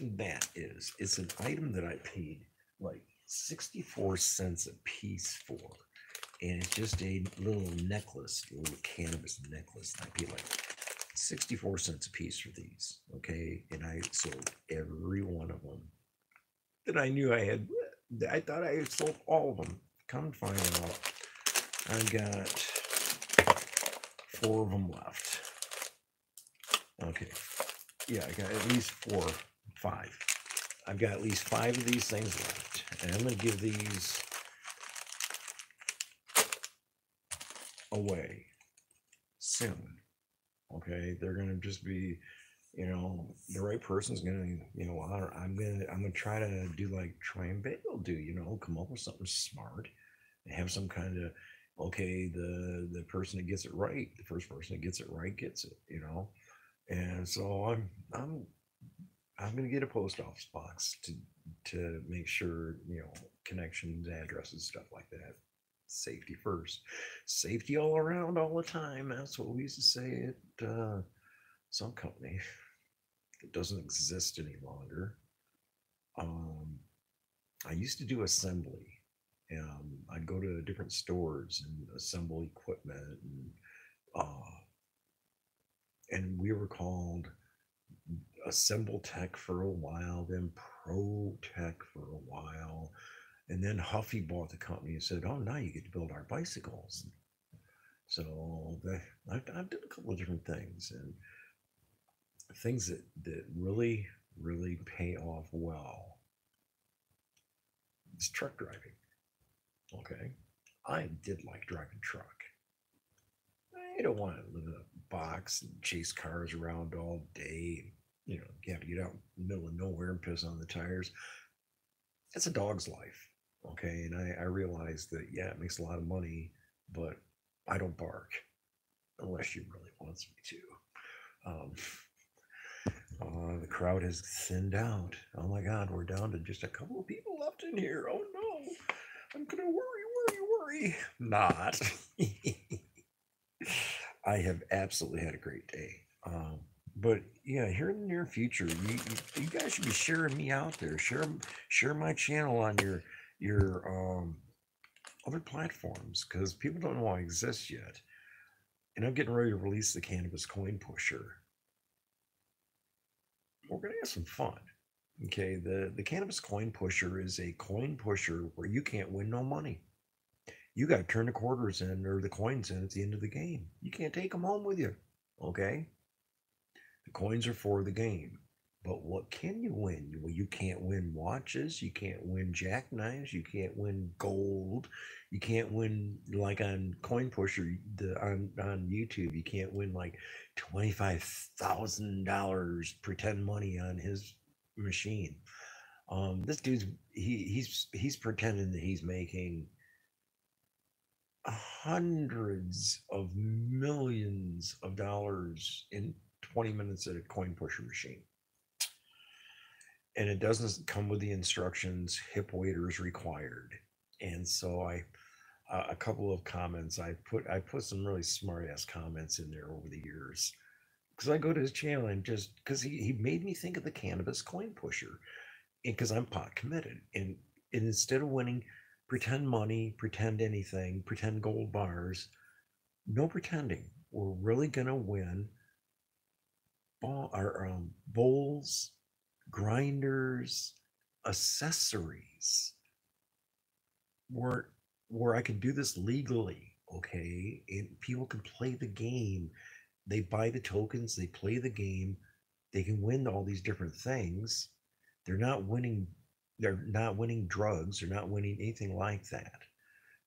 that is. It's an item that I paid like 64 cents a piece for. And it's just a little necklace, a little cannabis necklace. I paid like 64 cents a piece for these. Okay. And I sold every one of them that I knew I had. I thought I had sold all of them come find out, I got four of them left. Okay. Yeah, I got at least four, five. I've got at least five of these things left. And I'm going to give these away soon. Okay. They're going to just be, you know, the right person's going to, you know, I'm going to, I'm going to try to do like try and Bagel do, you know, come up with something smart have some kind of okay the the person that gets it right the first person that gets it right gets it you know and so i'm i'm i'm going to get a post office box to to make sure you know connections addresses stuff like that. Safety first. Safety all around all the time. That's what we used to say at uh, some company. That doesn't exist any longer. Um i used to do assembly. Um, I'd go to different stores and assemble equipment, and uh, and we were called Assemble Tech for a while, then Pro Tech for a while, and then Huffy bought the company and said, "Oh, now you get to build our bicycles." So the, I've, I've done a couple of different things and things that that really really pay off well. It's truck driving. Okay. I did like driving truck. I don't want to live in a box and chase cars around all day. You know, you have to get out in the middle of nowhere and piss on the tires. That's a dog's life. Okay. And I, I realize that, yeah, it makes a lot of money, but I don't bark unless she really wants me to. Um, uh, the crowd has thinned out. Oh my God, we're down to just a couple of people left in here. Oh no. I'm gonna worry, worry, worry. Not. I have absolutely had a great day. Um, but yeah, here in the near future, you, you, guys should be sharing me out there. Share share my channel on your your um, other platforms because people don't know I exist yet. And I'm getting ready to release the Cannabis Coin Pusher. We're gonna have some fun. Okay, the, the cannabis coin pusher is a coin pusher where you can't win no money. You got to turn the quarters in or the coins in at the end of the game. You can't take them home with you. Okay? The coins are for the game. But what can you win? Well, you can't win watches. You can't win jackknives. You can't win gold. You can't win like on Coin Pusher the, on on YouTube. You can't win like twenty five thousand dollars pretend money on his machine. Um, this dude's he he's he's pretending that he's making hundreds of millions of dollars in 20 minutes at a coin pusher machine. And it doesn't come with the instructions, hip waders required. And so I, uh, a couple of comments I put, I put some really smart ass comments in there over the years. Because I go to his channel and just because he, he made me think of the cannabis coin pusher. And because I'm pot committed. And, and instead of winning pretend money, pretend anything, pretend gold bars. No pretending. We're really gonna win ball, our um, bowls, grinders, accessories. Where where I can do this legally, okay, and people can play the game. They buy the tokens, they play the game, they can win all these different things. They're not winning they're not winning drugs. They're not winning anything like that.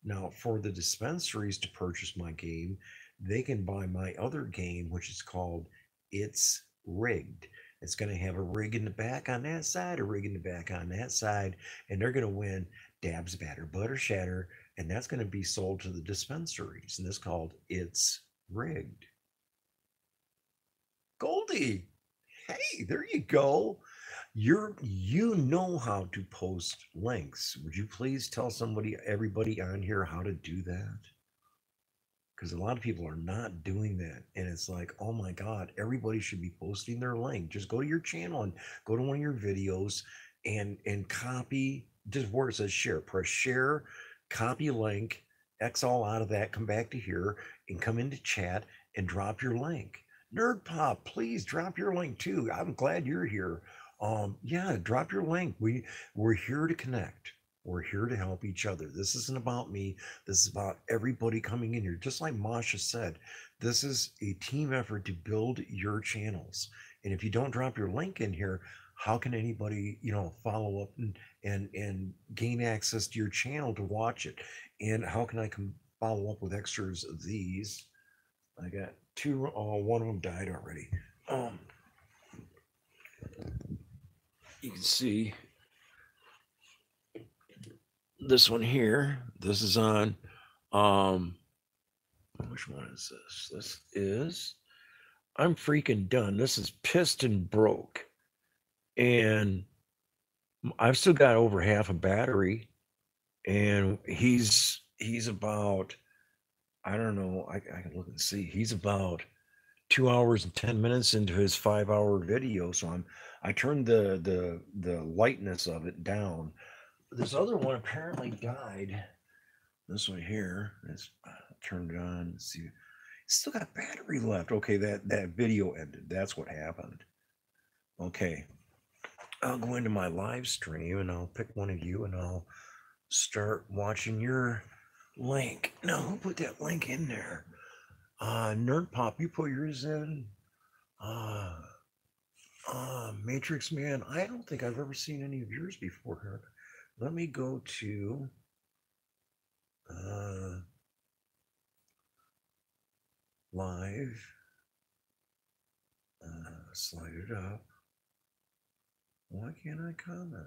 Now, for the dispensaries to purchase my game, they can buy my other game, which is called It's Rigged. It's going to have a rig in the back on that side, a rig in the back on that side, and they're going to win dabs, batter, butter, shatter, and that's going to be sold to the dispensaries. And this called It's Rigged. Goldie, hey, there you go you're you know how to post links. Would you please tell somebody, everybody on here, how to do that? Because a lot of people are not doing that, and it's like, oh my god, everybody should be posting their link. Just go to your channel and go to one of your videos and and copy just where it says share. Press share, copy link, X all out of that, come back to here and come into chat and drop your link. Nerd Pop, please drop your link too. I'm glad you're here um, yeah, drop your link. We we're here to connect. We're here to help each other. This isn't about me. This is about everybody coming in here. Just like Masha said, this is a team effort to build your channels. And if you don't drop your link in here, how can anybody, you know, follow up and and and gain access to your channel to watch it? And how can I come follow up with extras of these? I got two. Oh, one of them died already. Um, you can see this one here. This is on um which one is this? This is I'm freaking done. This is piston broke. And I've still got over half a battery. And he's he's about I don't know, I, I can look and see. He's about two hours and 10 minutes into his five hour video. So I'm I turned the the the lightness of it down. This other one apparently died. This one here is uh, turned on. Let's see, still got battery left. Okay, that that video ended. That's what happened. Okay, I'll go into my live stream and I'll pick one of you and I'll start watching your link. No, who put that link in there? Uh, Nerd Pop, you put yours in. Uh, uh, Matrix Man, I don't think I've ever seen any of yours before. Let me go to uh, live. Uh, slide it up. Why can't I comment?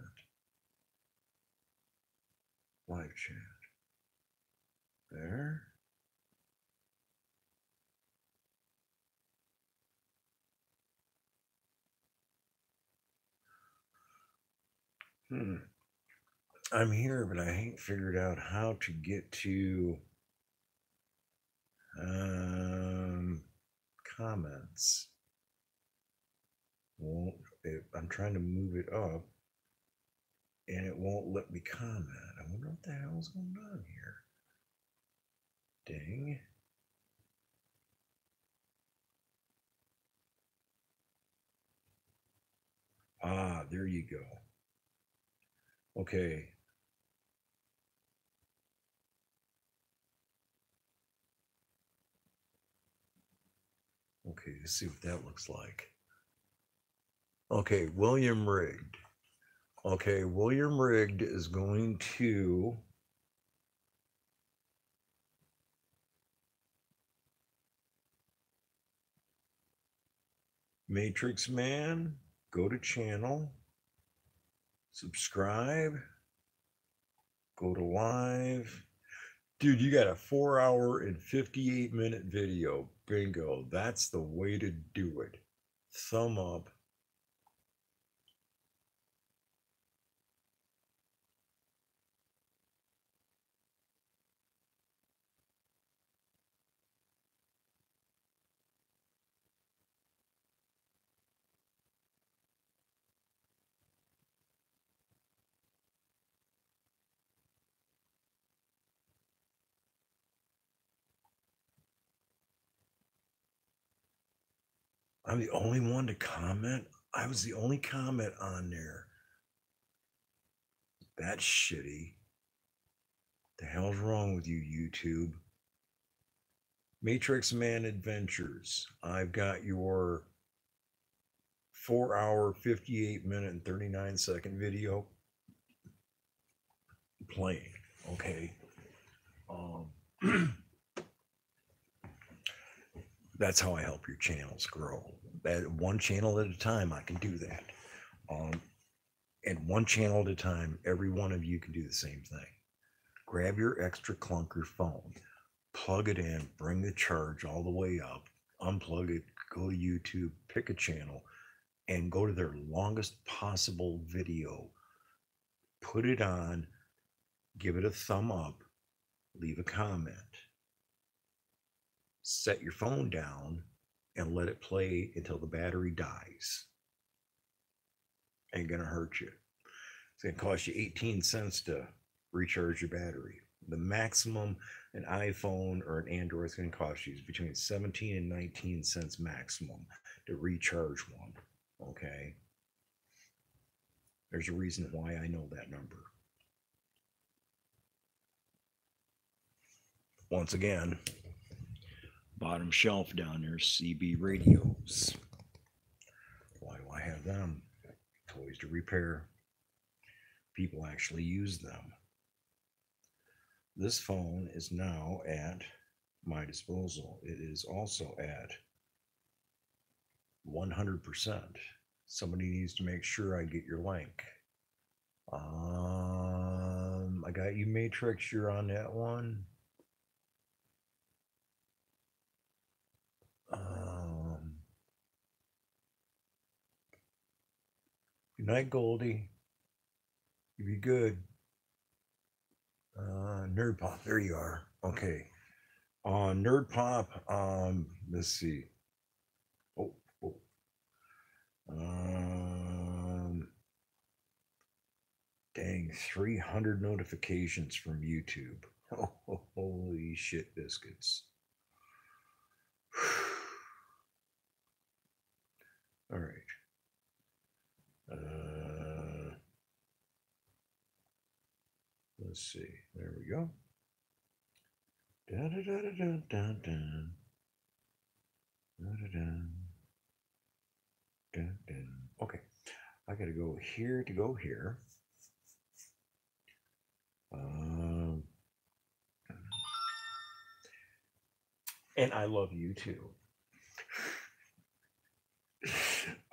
Live chat. There. Hmm. I'm here, but I ain't figured out how to get to um, comments. Won't it, I'm trying to move it up, and it won't let me comment. I wonder what the hell's going on here. Dang. Ah, there you go. Okay. Okay, let's see what that looks like. Okay, William Rigged. Okay, William Rigged is going to Matrix Man, go to channel subscribe, go to live. Dude, you got a four hour and 58 minute video. Bingo. That's the way to do it. Thumb up. I'm the only one to comment. I was the only comment on there. That's shitty. The hell's wrong with you, YouTube? Matrix Man Adventures. I've got your four hour, 58 minute, and 39 second video playing. Okay. Um, that's how I help your channels grow. That one channel at a time, I can do that. Um, and one channel at a time, every one of you can do the same thing. Grab your extra clunker phone, plug it in, bring the charge all the way up, unplug it, go to YouTube, pick a channel, and go to their longest possible video. Put it on, give it a thumb up, leave a comment set your phone down and let it play until the battery dies. Ain't gonna hurt you. It's gonna cost you 18 cents to recharge your battery. The maximum an iPhone or an Android is gonna cost you is between 17 and 19 cents maximum to recharge one. Okay. There's a reason why I know that number. Once again, bottom shelf down there, CB radios. Why do I have them? Toys to repair. People actually use them. This phone is now at my disposal. It is also at 100%. Somebody needs to make sure I get your link. Um, I got you, Matrix. You're on that one. Good night, Goldie. You be good. Uh, Nerd Pop, there you are. Okay. On Nerd Pop, um, let's see. Oh, oh. Um, dang, 300 notifications from YouTube. Oh, holy shit biscuits. All right. Uh, let's see. There we go. Da da da da da. Da da da. Da da. Okay. I got to go here to go here. Um, and I love you too.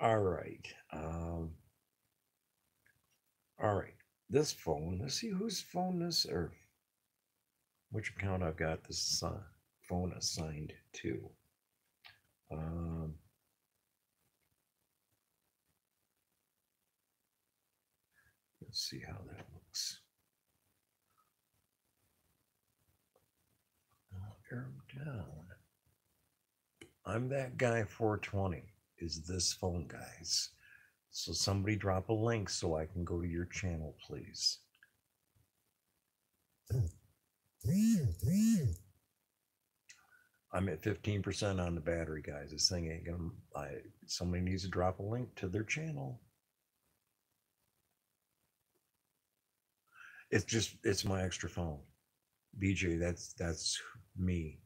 All right. Um, all right. This phone, let's see whose phone this or which account I've got this phone assigned to. Um, let's see how that looks. 'em down. I'm that guy 420 is this phone, guys. So somebody drop a link so I can go to your channel, please. I'm at 15% on the battery, guys. This thing ain't gonna I somebody needs to drop a link to their channel. It's just it's my extra phone. BJ, that's that's me.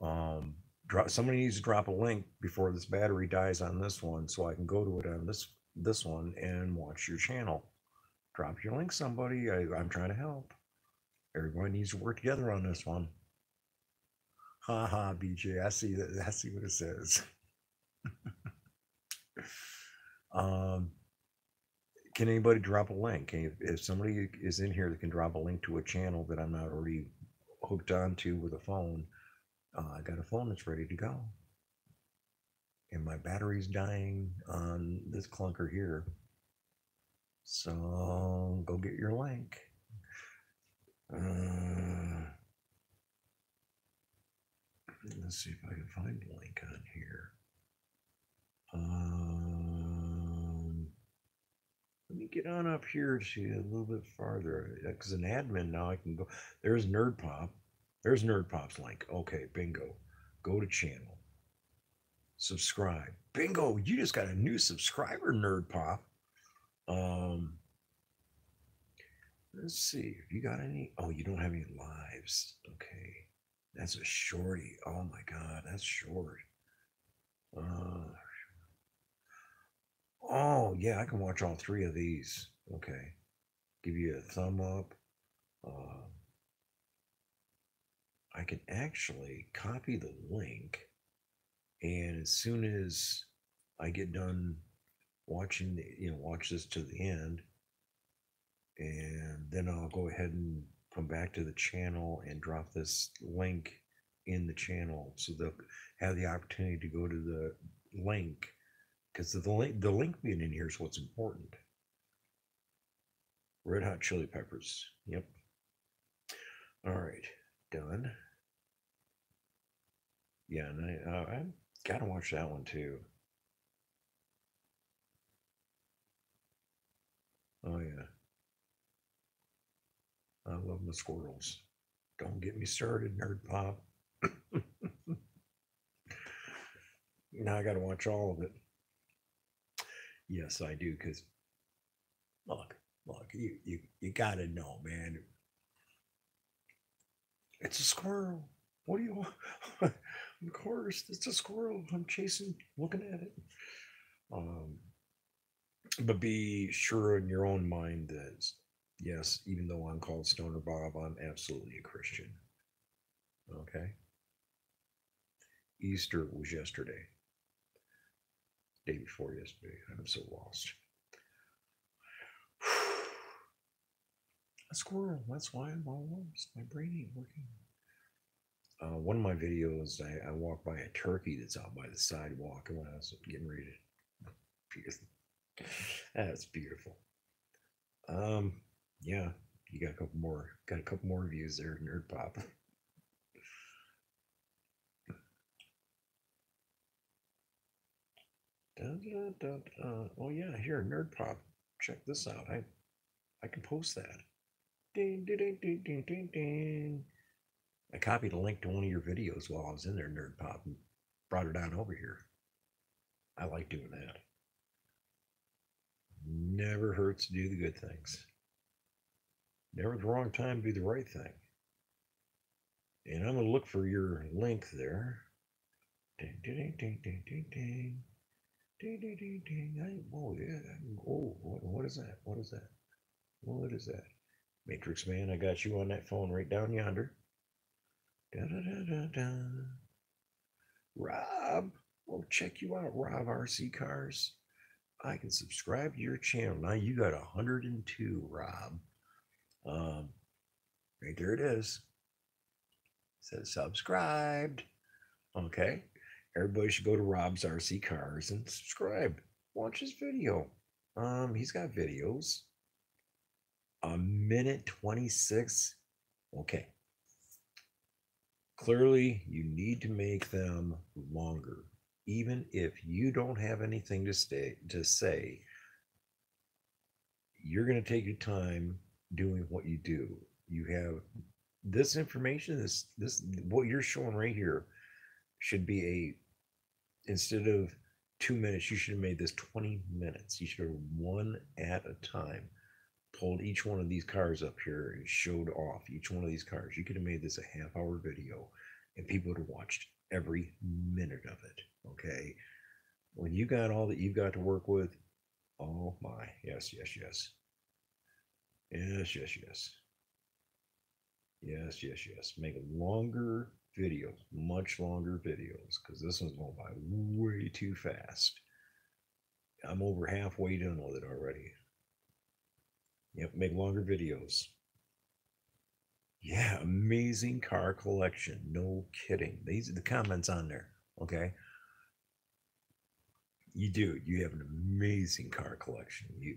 Um drop somebody needs to drop a link before this battery dies on this one so I can go to it on this this one and watch your channel. Drop your link, somebody. I, I'm trying to help. Everybody needs to work together on this one. Ha ha, BJ. I see that. I see what it says. um, can anybody drop a link? You, if somebody is in here that can drop a link to a channel that I'm not already hooked onto with a phone. Uh, I got a phone that's ready to go. And my battery's dying on this clunker here. So go get your link. Uh, let's see if I can find the link on here. Um, let me get on up here to a little bit farther because an admin now I can go. There's Nerd Pop. There's Nerd Pop's link. Okay, bingo. Go to channel. Subscribe. Bingo, you just got a new subscriber, Nerd Pop. Um, let's see if you got any. Oh, you don't have any lives. Okay, that's a shorty. Oh my god, that's short. Uh, oh yeah, I can watch all three of these. Okay, give you a thumb up. Uh, I can actually copy the link, and as soon as I get done watching the, you know, watch this to the end, and then I'll go ahead and come back to the channel and drop this link in the channel so they'll have the opportunity to go to the link because the link the link being in here is what's important. Red hot chili peppers. Yep. All right, done. Yeah, and I uh, I gotta watch that one too. Oh yeah. I love my squirrels. Don't get me started, nerd pop. now I got to watch all of it. Yes, I do. Because look, look, you you you got to know, man. It's a squirrel. What do you want? of course, it's a squirrel. I'm chasing, looking at it. Um, but be sure in your own mind that yes, even though I'm called Stoner Bob, I'm absolutely a Christian. Okay. Easter was yesterday. Day before yesterday. I'm so lost. A squirrel. That's why I'm all lost. My brain ain't working. Uh, one of my videos, I, I walked by a turkey that's out by the sidewalk and when I was getting ready to. That's beautiful. Um, yeah, you got a couple more. Got a couple more views there, Nerd Pop. Dun, dun, dun, dun. Oh yeah, here, Nerd Pop. Check this out. I I can post that. Ding, ding, ding, ding, ding, ding. I copied a link to one of your videos while I was in there, Nerd Pop, and brought it on over here. I like doing that. Never hurts to do the good things. Never the wrong time to do the right thing. And I'm going to look for your link there. Ding, ding, ding, ding, ding, ding. Ding, ding, ding, ding. I, oh, yeah. Oh, what, what is that? What is that? What is that? Matrix Man, I got you on that phone right down yonder. Da, da, da, da, da. Rob, we'll check you out, Rob RC Cars. I can subscribe to your channel. Now you got 102, Rob. Um, right there it is. It says subscribed. Okay. Everybody should go to Rob's RC Cars and subscribe. Watch his video. Um, he's got videos. A minute 26. Okay. Clearly, you need to make them longer even if you don't have anything to stay to say you're going to take your time doing what you do you have this information this this what you're showing right here should be a instead of two minutes you should have made this 20 minutes you should have one at a time pulled each one of these cars up here and showed off each one of these cars you could have made this a half hour video and people would have watched every minute of it Okay. When you got all that you've got to work with, oh my, yes, yes, yes. Yes, yes, yes. Yes, yes, yes. Make longer videos, much longer videos, because this one's going by way too fast. I'm over halfway done with it already. Yep, make longer videos. Yeah, amazing car collection. No kidding. These are the comments on there. Okay. You do. You have an amazing car collection. You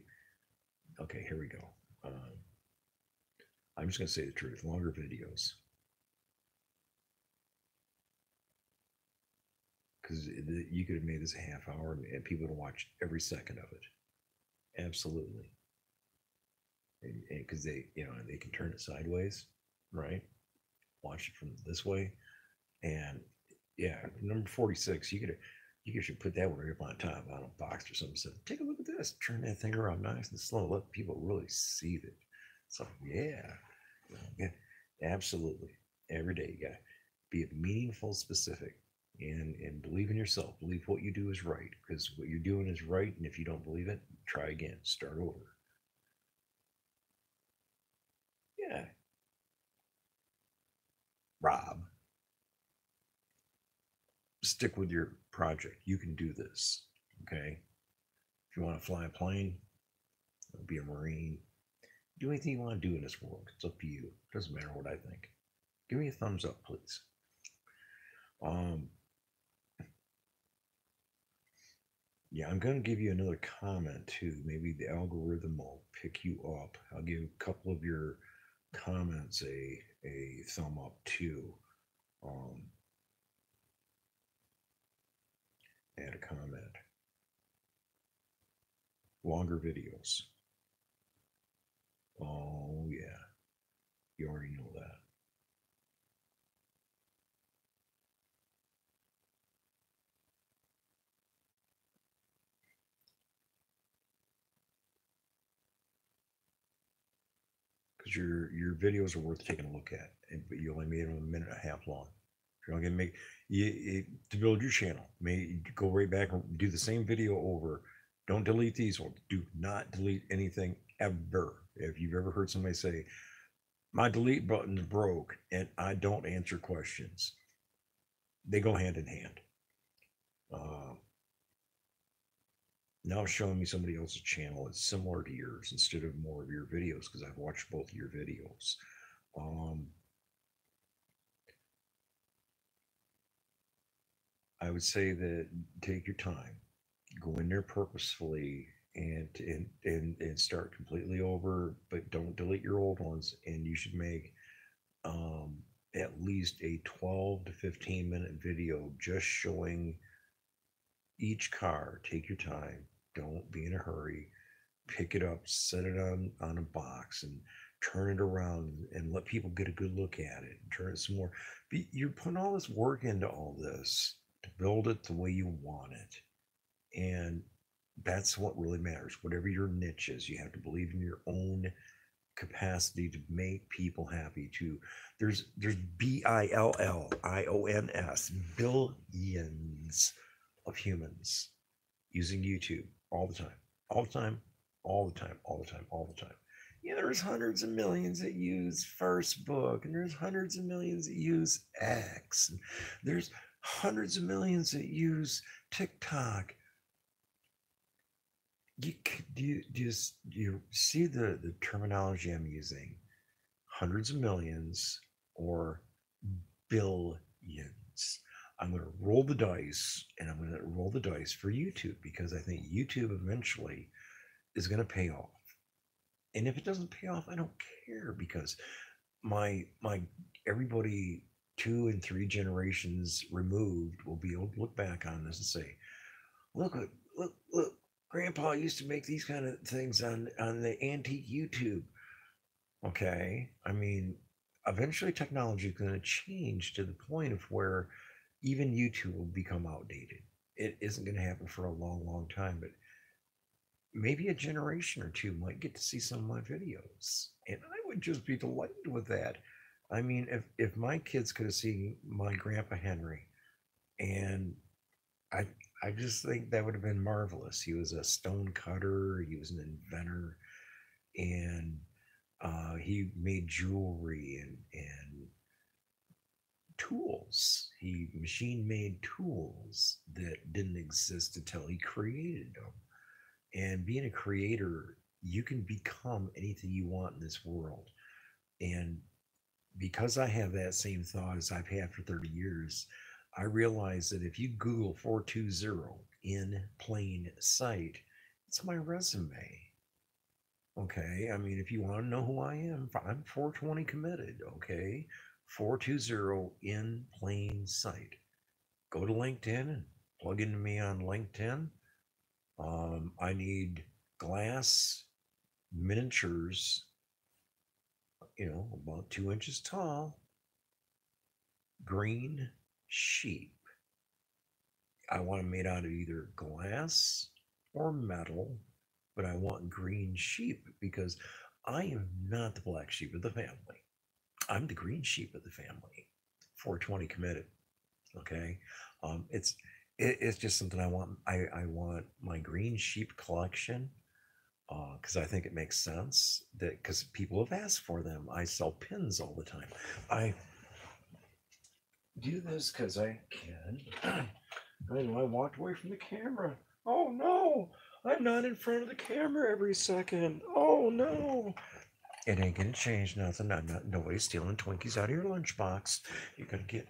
okay? Here we go. Um, I'm just gonna say the truth. Longer videos. Because you could have made this a half hour and people would watch every second of it. Absolutely. Because they, you know, they can turn it sideways right? Watch it from this way. And yeah, number 46, you could you should put that one up on top on a box or something. So take a look at this. Turn that thing around nice and slow. Let people really see it. So yeah. Yeah, absolutely. Every day you gotta be meaningful, specific, and and believe in yourself. Believe what you do is right because what you're doing is right. And if you don't believe it, try again. Start over. Yeah, Rob, stick with your project. You can do this. Okay. If you want to fly a plane, be a Marine, do anything you want to do in this world. It's up to you. It doesn't matter what I think. Give me a thumbs up, please. Um, yeah, I'm going to give you another comment too. Maybe the algorithm will pick you up. I'll give a couple of your comments a a thumb up too. Um, add a comment. Longer videos. Oh yeah, you already know your your videos are worth taking a look at, but you only made them a minute and a half long. You're only gonna make you, you to build your channel. May go right back and do the same video over. Don't delete these ones. Do not delete anything ever. If you've ever heard somebody say, "My delete button broke," and I don't answer questions, they go hand in hand. Uh, now showing me somebody else's channel that's similar to yours instead of more of your videos because I've watched both your videos. Um, I would say that take your time, go in there purposefully and and and, and start completely over, but don't delete your old ones. And you should make um, at least a 12 to 15 minute video just showing each car. Take your time don't be in a hurry. Pick it up, set it on on a box, and turn it around and let people get a good look at it. And turn it some more. But you're putting all this work into all this to build it the way you want it, and that's what really matters. Whatever your niche is, you have to believe in your own capacity to make people happy to there's there's b-i-l-l-i-o-n-s billions of humans using youtube all the time, all the time, all the time, all the time, all the time. Yeah, there's hundreds of millions that use Facebook, and there's hundreds of millions that use X, and there's hundreds of millions that use TikTok. You, do you, do you, do you see the, the terminology I'm using? Hundreds of millions or billions. I'm going to roll the dice and I'm going to roll the dice for YouTube because I think YouTube eventually is going to pay off. And if it doesn't pay off, I don't care because my my everybody two and three generations removed will be able to look back on this and say, look, look, look, grandpa used to make these kind of things on on the antique YouTube. Okay. I mean, eventually technology is going to change to the point of where even YouTube will become outdated. It isn't going to happen for a long, long time, but maybe a generation or two might get to see some of my videos. And I would just be delighted with that. I mean, if, if my kids could have seen my grandpa Henry, and I I just think that would have been marvelous. He was a stone cutter, he was an inventor, and uh, he made jewelry and and tools. He machine made tools that didn't exist until he created them. And being a creator, you can become anything you want in this world. And because I have that same thought as I've had for 30 years, I realize that if you Google 420 in plain sight, it's my resume. Okay. I mean, if you want to know who I am, I'm 420 committed. Okay. 420 in plain sight. Go to LinkedIn and plug into me on LinkedIn. Um, I need glass miniatures, you know, about two inches tall, green sheep. I want them made out of either glass or metal, but I want green sheep because I am not the black sheep of the family. I'm the green sheep of the family. 420 committed. Okay. Um, it's it, it's just something I want. I, I want my green sheep collection because uh, I think it makes sense that because people have asked for them. I sell pins all the time. I do this because I can. I know I walked away from the camera. Oh no, I'm not in front of the camera every second. Oh no. It ain't gonna change nothing. Not nobody's stealing Twinkies out of your lunchbox. You're gonna get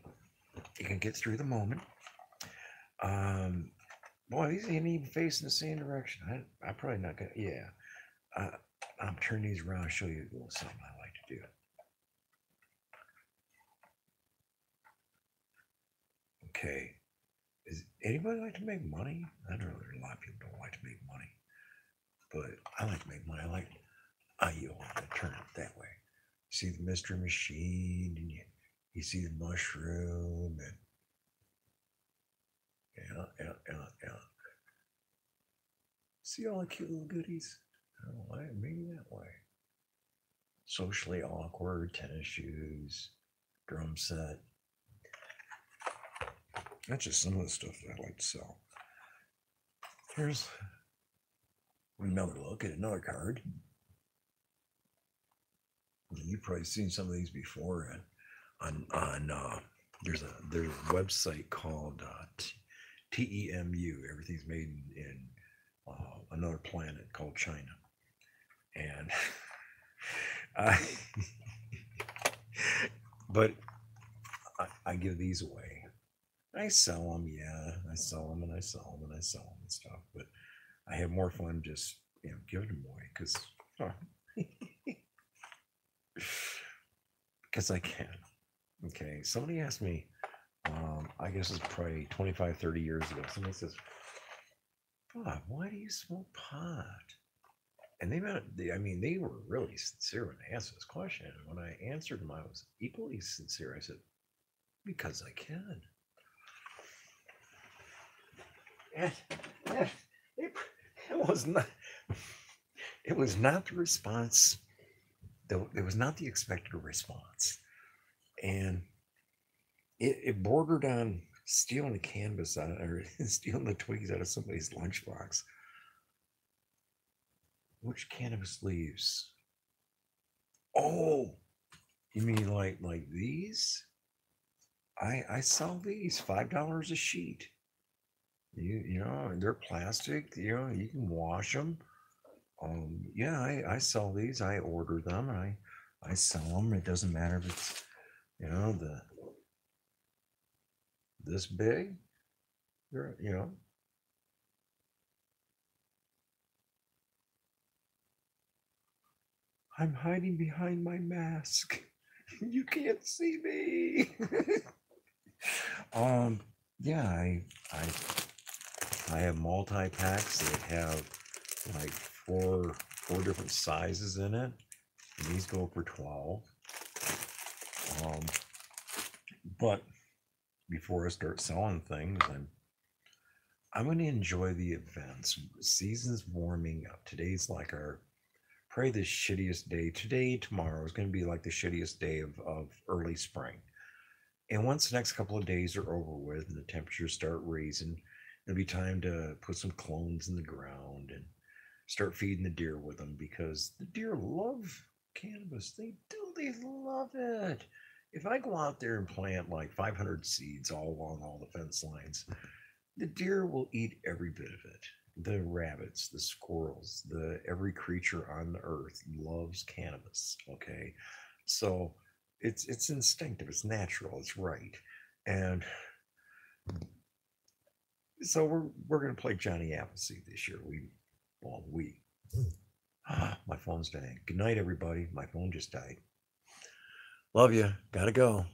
you can get through the moment. Um boy, these ain't even facing the same direction. I I'm probably not gonna yeah. I I'm turn these around, show you something I like to do. Okay. Is anybody like to make money? I know a lot of people don't like to make money, but I like to make money. I like I you want to turn it that way. See the mystery machine, and you you see the mushroom, and yeah, yeah, yeah, yeah. See all the cute little goodies. Oh, maybe that way. Socially awkward tennis shoes, drum set. That's just some of the stuff that I like to sell. Here's another look at another card. You've probably seen some of these before on on uh, there's a there's a website called uh, TEMU. Everything's made in, in uh, another planet called China, and I, but I, I give these away I sell them, yeah. I sell them and I sell them and I sell them and stuff. But I have more fun just you know giving them away because because I can. Okay. Somebody asked me, um, I guess it's probably 25, 30 years ago. Somebody says, Bob, why do you smoke pot? And they meant, I mean, they were really sincere when they asked this question. And when I answered them, I was equally sincere. I said, because I can it, it, it, was not it was not the response it was not the expected response and it, it bordered on stealing the canvas out or stealing the twigs out of somebody's lunchbox which cannabis leaves oh you mean like like these i i sell these five dollars a sheet you you know they're plastic. You know you can wash them. Um, yeah, I, I sell these. I order them I I sell them. It doesn't matter if it's you know the this big. You're, you know I'm hiding behind my mask. you can't see me. um, yeah, I, I I have multi packs that have like four four different sizes in it. And these go for 12. Um, but before I start selling things, I'm I'm going to enjoy the events. Season's warming up. Today's like our probably the shittiest day. Today, tomorrow is going to be like the shittiest day of, of early spring. And once the next couple of days are over with and the temperatures start raising, it'll be time to put some clones in the ground and start feeding the deer with them because the deer love cannabis. They do. They love it. If I go out there and plant like 500 seeds all along all the fence lines, the deer will eat every bit of it. The rabbits, the squirrels, the every creature on the earth loves cannabis. Okay, so it's it's instinctive, it's natural, it's right. And so we're we're gonna play Johnny Appleseed this year. We well we Ah, my phone's dying. Good night, everybody. My phone just died. Love you. Gotta go.